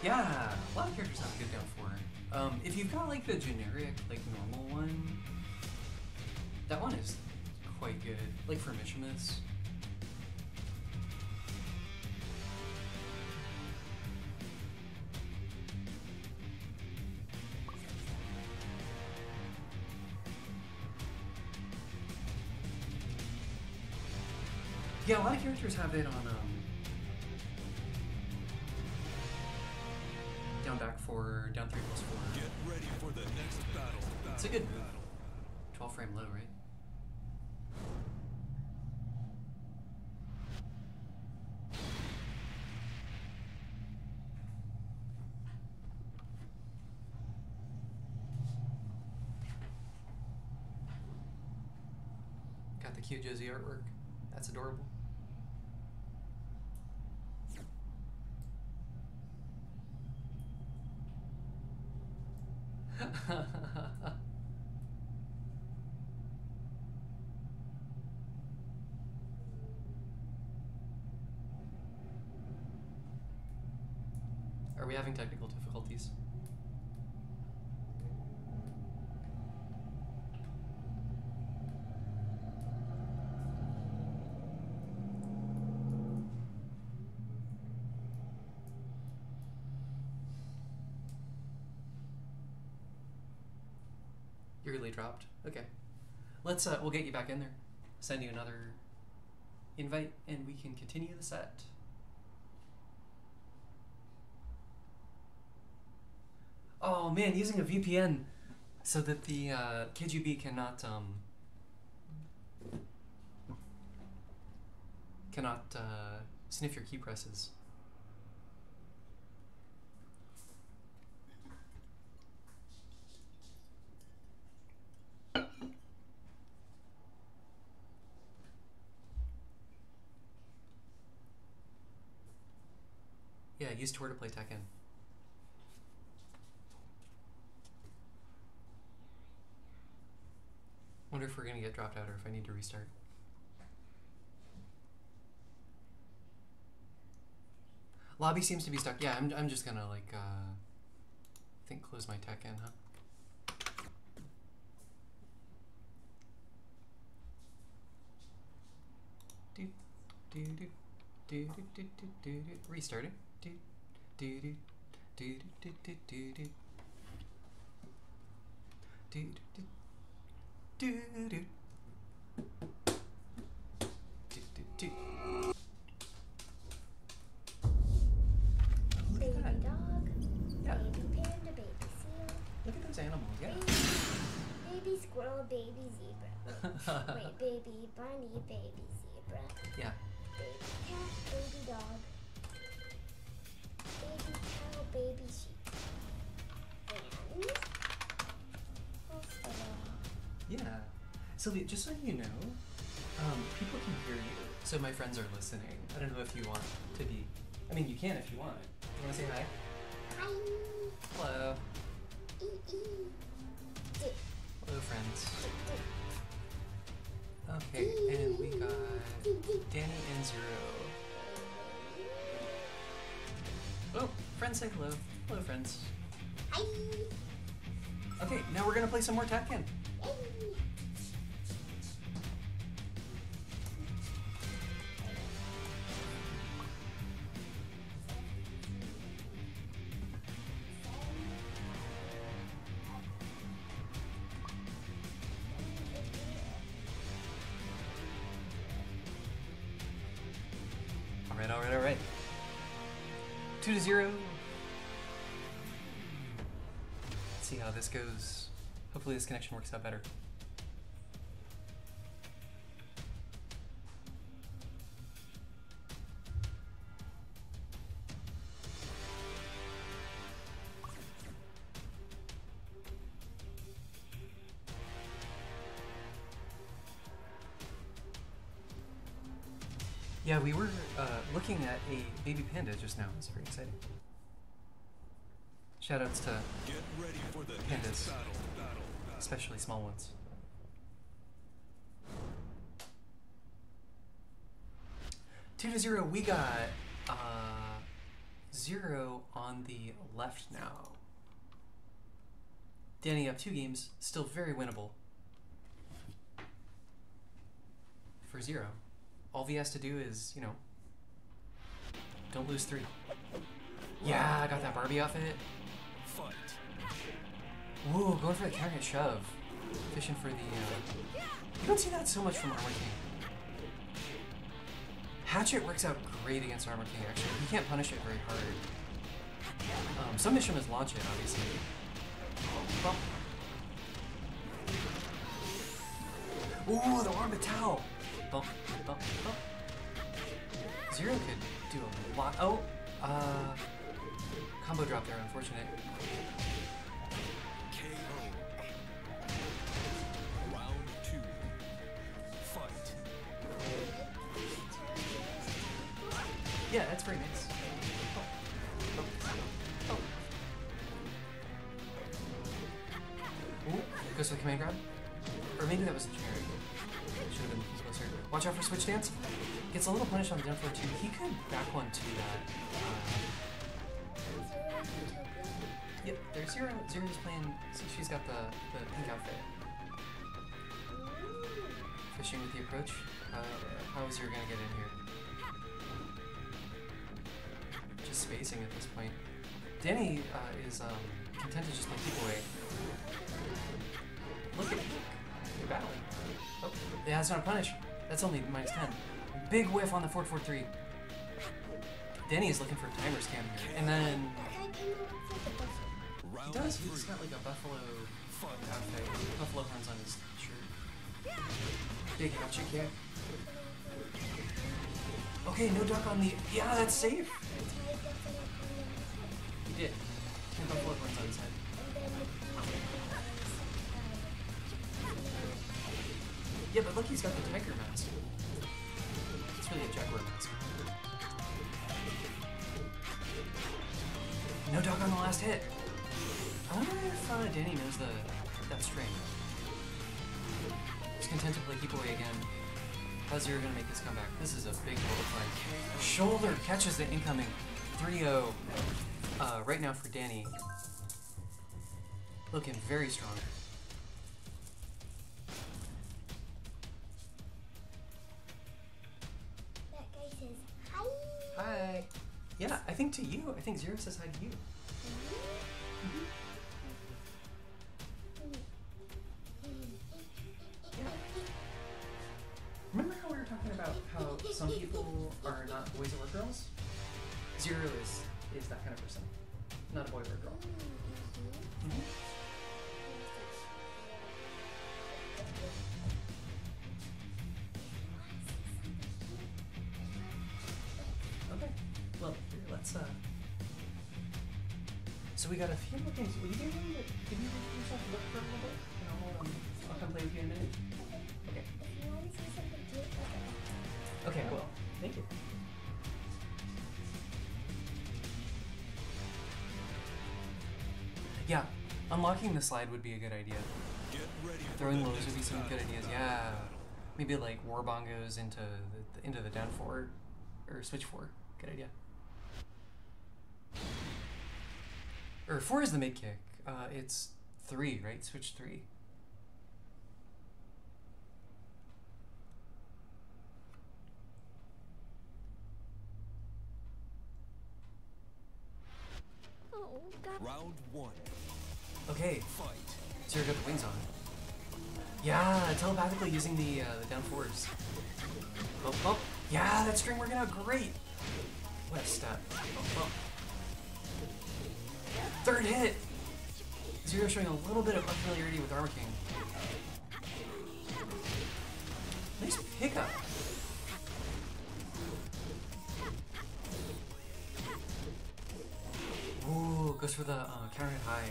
Yeah, a lot of characters have a good down four. Um, if you've got like the generic, like normal one, that one is quite good. Like for Mishimas. Yeah, a lot of characters have it on um, down back four, down three plus four. Get ready for the next battle. It's a good move. 12 frame low, right? Got the artwork. That's adorable. Are we having technical difficulties? You really dropped. Okay. Let's uh we'll get you back in there. Send you another invite and we can continue the set. Oh man, using a VPN so that the uh, KGB cannot um cannot uh, sniff your key presses. Yeah, use Tor to play Tekken. Wonder if we're gonna get dropped out or if I need to restart. Lobby seems to be stuck. Yeah, I'm, I'm just gonna like uh I think close my Tekken, huh? Do do do do do do do do. Do do do do do do do do do. Do do do do. Do do do. Baby dog. Baby panda. Baby seal. Look at those animals. Yeah. Baby squirrel. Baby zebra. Wait, baby bunny. Baby zebra. Yeah. Baby sheep, and what's the dog? Yeah. Sylvia, just so you know, um, people can hear you. So my friends are listening. I don't know if you want to be. I mean, you can if you want. You want to say hi? Hi. Hello. Hello, friends. Okay, and we got Danny and Zero. Friends say hello. Hello, friends. Hi. Okay, now we're gonna play some more Tekken. Hopefully this connection works out better. Yeah, we were uh, looking at a baby panda just now. It's very exciting. Shoutouts to Get ready for the Pandas. Especially small ones. Two to zero. We got uh, zero on the left now. Danny up two games, still very winnable. For zero, all he has to do is you know, don't lose three. Yeah, I got that Barbie outfit. Ooh, going for the target shove. Fishing for the. Uh... You don't see that so much from Armor King. Hatchet works out great against Armor King, actually. He can't punish it very hard. Um, some mission is launch it, obviously. Bump. Ooh, the Towel! Bump, bump, bump. Zero could do a lot. Oh, uh. Combo drop there, unfortunate. Yeah, that's very nice. Oh. Oh. Oh. Ooh, goes for the command grab? Or maybe that was generic. Should have been closer. Watch out for switch dance. Gets a little punish on the down for two. He could back one to that. Uh, yep, there's Zero. Zero's playing. See, she's got the, the pink outfit. Fishing with the approach. Uh, how is Zero gonna get in here? Spacing at this point. Danny uh, is um, content to just let people away. Look at They're battling. Oh, yeah, that's not a punish. That's only minus 10. Big whiff on the 443. Danny is looking for a timer scam. And then He does, he's got like a buffalo outfit. Buffalo horns on his shirt. Big gotcha kick. Okay, no duck on the. Yeah, that's safe. He did. And buffalo horns on his head. Yeah, but look, he's got the tiger mask. It's really a jaguar mask. No dog on the last hit. I wonder if uh, Danny knows the that string. He's content to play keep away again. How's Zero gonna make this comeback? This is a big multiply. Shoulder catches the incoming 3-0 uh, right now for Danny. Looking very strong. That guy says hi. Hi. Yeah, I think to you. I think Zero says hi to you. Yeah. Talking about how some people are not boys or girls? Zero is is that kind of person, not a boy or a girl. Mhm. Okay. Well, let's uh. So we got a few more things. Will you be willing to can you give yourself look for a little bit? And I'll um, I'll come play with you in a minute. Unlocking the slide would be a good idea. Get ready Throwing the lows would be some good ideas. Yeah, maybe like war bongos into the into the down four or switch four. Good idea. Or four is the mid kick. Uh, it's three, right? Switch three. Oh, God. Round one. Okay, Fight. Zero got the wings on. Yeah, telepathically using the uh, the down fours. Oh, oh. Yeah, that string working out great. What a step. Oh, oh. Third hit. Zero showing a little bit of unfamiliarity with Armor King. Nice pickup. Ooh, goes for the uh, counter high.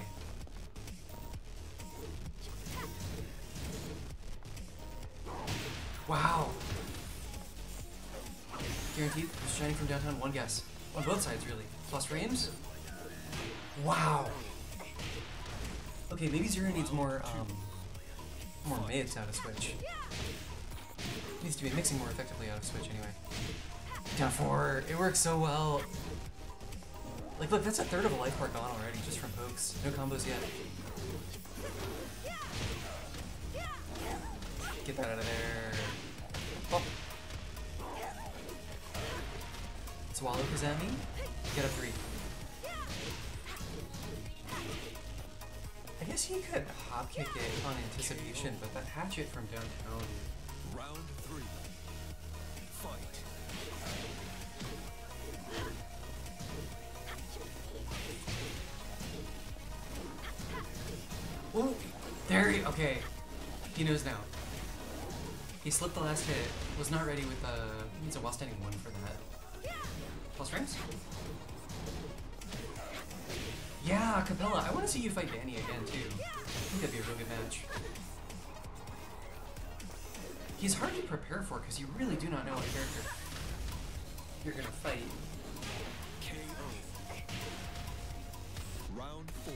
Wow. Guaranteed, shining from downtown, one guess. On both sides, really. Plus frames? Wow. Okay, maybe Zero needs more, um, more mids out of Switch. Needs to be mixing more effectively out of Switch anyway. Down four, it works so well. Like, look, that's a third of a life bar gone already, just from pokes. No combos yet. Get that out of there. Oh. Swallow Kazami. Get a three. I guess he could hop kick it on anticipation, but that hatchet from downtown. Round three. Fight. Ooh, there he, okay. He knows now. He slipped the last hit. Was not ready with a... needs a while standing one for that. Plus frames? Yeah, Capella. I want to see you fight Danny again too. I think that'd be a real good match. He's hard to prepare for because you really do not know what character you're gonna fight. KO. Round four.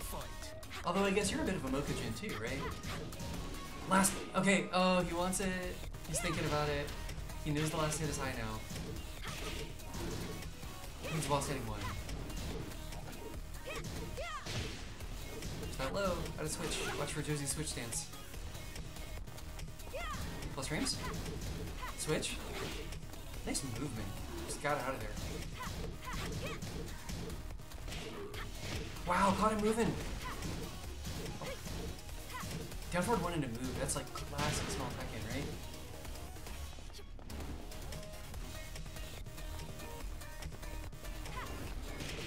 Fight. Although I guess you're a bit of a Mokujin too, right? Last, okay, oh, he wants it. He's thinking about it. He knows the last hit is high now. He's while hitting one. Start low, out of switch. Watch for Josie's switch stance. Plus frames? Switch? Nice movement. Just got out of there. Wow, caught him moving. Down forward into move. That's like classic small Tekken, right?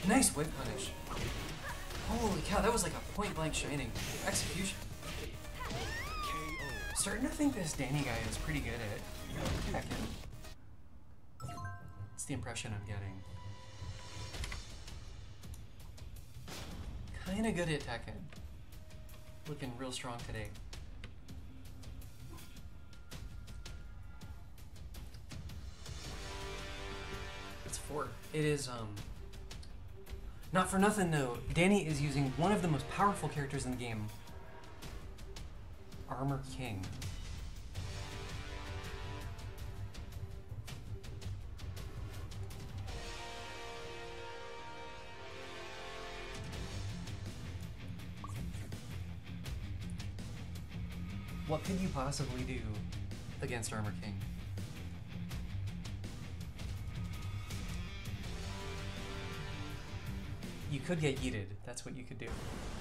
Nice whiff punish. Holy cow, that was like a point blank shining. Execution. Starting to think this Danny guy is pretty good at Tekken. It's the impression I'm getting. Kinda good at Tekken. Looking real strong today. It's four. It is, um. Not for nothing though, Danny is using one of the most powerful characters in the game Armor King. What could you possibly do against Armor King? You could get yeeted. That's what you could do.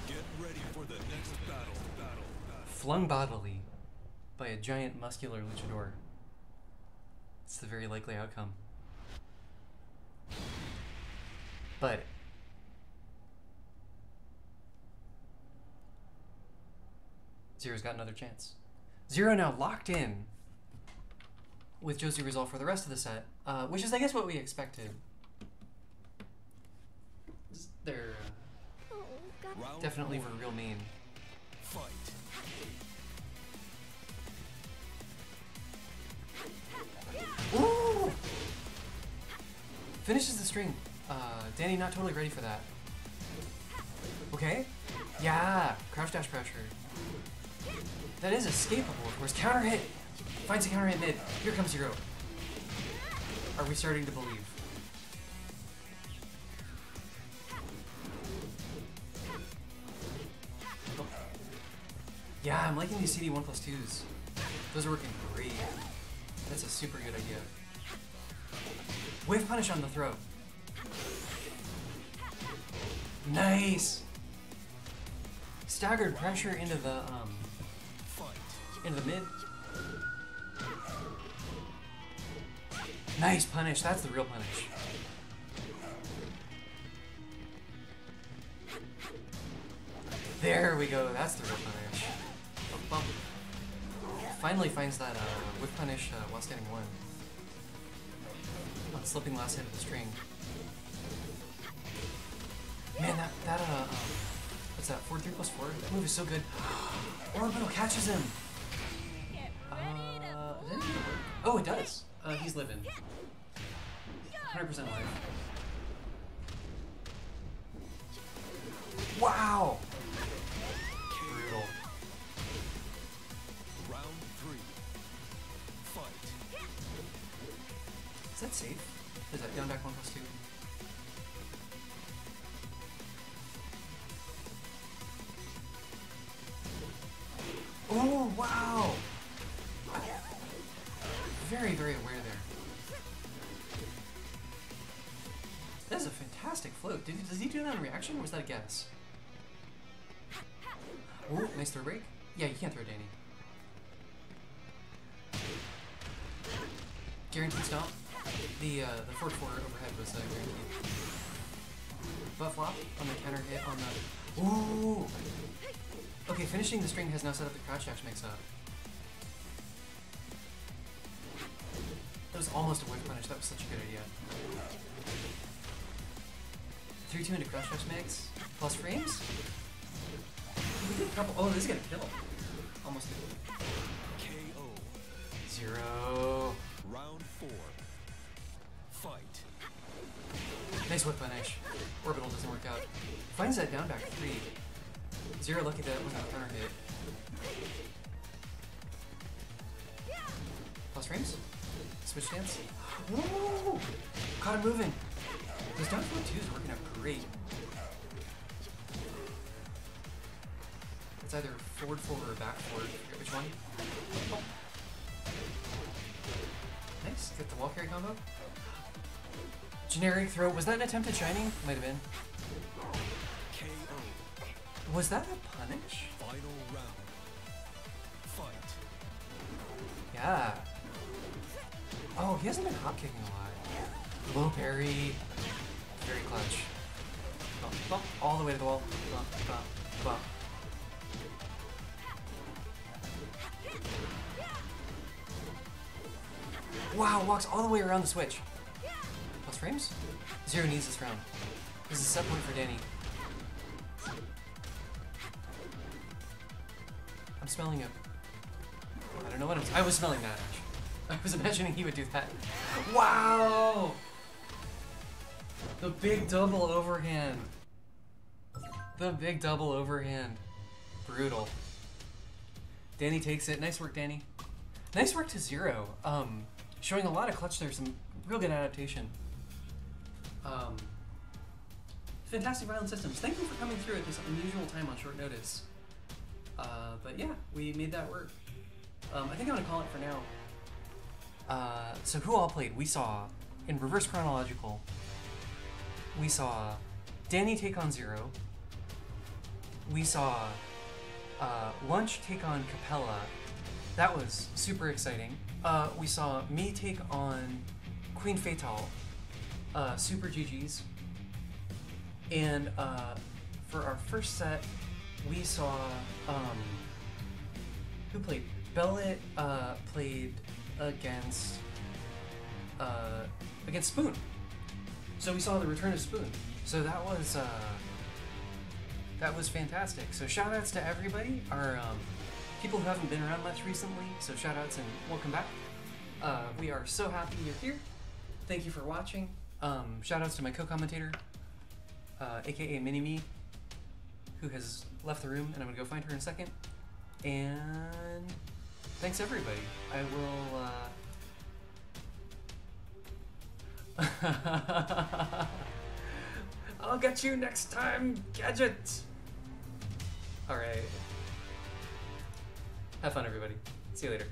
Get ready for the next battle. Battle. battle. Flung bodily by a giant muscular luchador. It's the very likely outcome. But Zero's got another chance. Zero now locked in with Josie Rizal for the rest of the set, uh, which is, I guess, what we expected. They're uh, Oh, definitely for real mean. Fight. Ooh! Finishes the string. Uh, Danny not totally ready for that. Okay. Yeah. Crouch dash pressure. That is escapable, of course. Counter hit. Finds a counter hit mid. Here comes Zero. Are we starting to believe? Yeah, I'm liking these CD1 plus 2s. Those are working great. That's a super good idea. Whiff punish on the throw. Nice. Staggered pressure into the um. Into the mid. Nice punish. That's the real punish. There we go. That's the real punish. Bump, bump. Finally finds that uh, whiff punish uh, while standing one. On slipping last hit of the string. Man, that that uh, um, what's that? Four three plus four. That move is so good. Orbital catches him. Oh, it does. Uh, he's living. 100% alive. Wow! Is that safe? Is that down back one plus two? Oh wow! Reaction or was that a guess? Oh, nice throw break. Yeah, you can't throw Danny. Guaranteed stomp. The uh, the forward four overhead was uh, guaranteed. Butt flop on the counter hit on the. Ooh. Okay, finishing the string has now set up the crouch dash mix up. That was almost a whiff punish. That was such a good idea. Three two into Crouch dash mix plus frames. We did a couple. Oh, this is gonna kill. Almost did. KO. Zero. Round four. Fight. Nice whiff punish. Orbital doesn't work out. Finds that down back three. Zero lucky that wasn't a counter hit. Plus frames? Switch stance? Woo! Caught him moving. Those down forward twos are working out great. It's either forward forward or back forward. Forget which one. Nice. Get the wall carry combo. Generic throw. Was that an attempt at shining? Might have been. KO. Was that a punish? Final round. Fight. Yeah. Oh, he hasn't been hop kicking a lot. Low parry. Very clutch. All the way to the wall. Wow, walks all the way around the switch. Plus frames? Zero needs this round. This is a set point for Danny. I'm smelling it. I don't know what I'm. I was smelling that. Actually. I was imagining he would do that. Wow! The big double overhand. The big double overhand. Brutal. Danny takes it. Nice work, Danny. Nice work to zero. Um, showing a lot of clutch there. Some real good adaptation. Um, fantastic violent systems. Thank you for coming through at this unusual time on short notice. Uh, but yeah, we made that work. Um, I think I'm gonna call it for now. Uh, so who all played? We saw in reverse chronological. We saw Danny take on Zero. We saw uh, Lunch take on Capella. That was super exciting. Uh, we saw me take on Queen Fatal. Uh, super GG's. And uh, for our first set, we saw um, who played belet uh, played against uh, against Spoon. So we saw the return of Spoon. So that was uh, that was fantastic. So shout outs to everybody, our um, people who haven't been around much recently. So shout outs and welcome back. Uh, we are so happy you're here. Thank you for watching. Um, shout outs to my co-commentator, uh, aka Mini Me, who has left the room, and I'm gonna go find her in a second. And thanks everybody. I will. Uh... I'll get you next time, Gadget. All right. Have fun, everybody. See you later.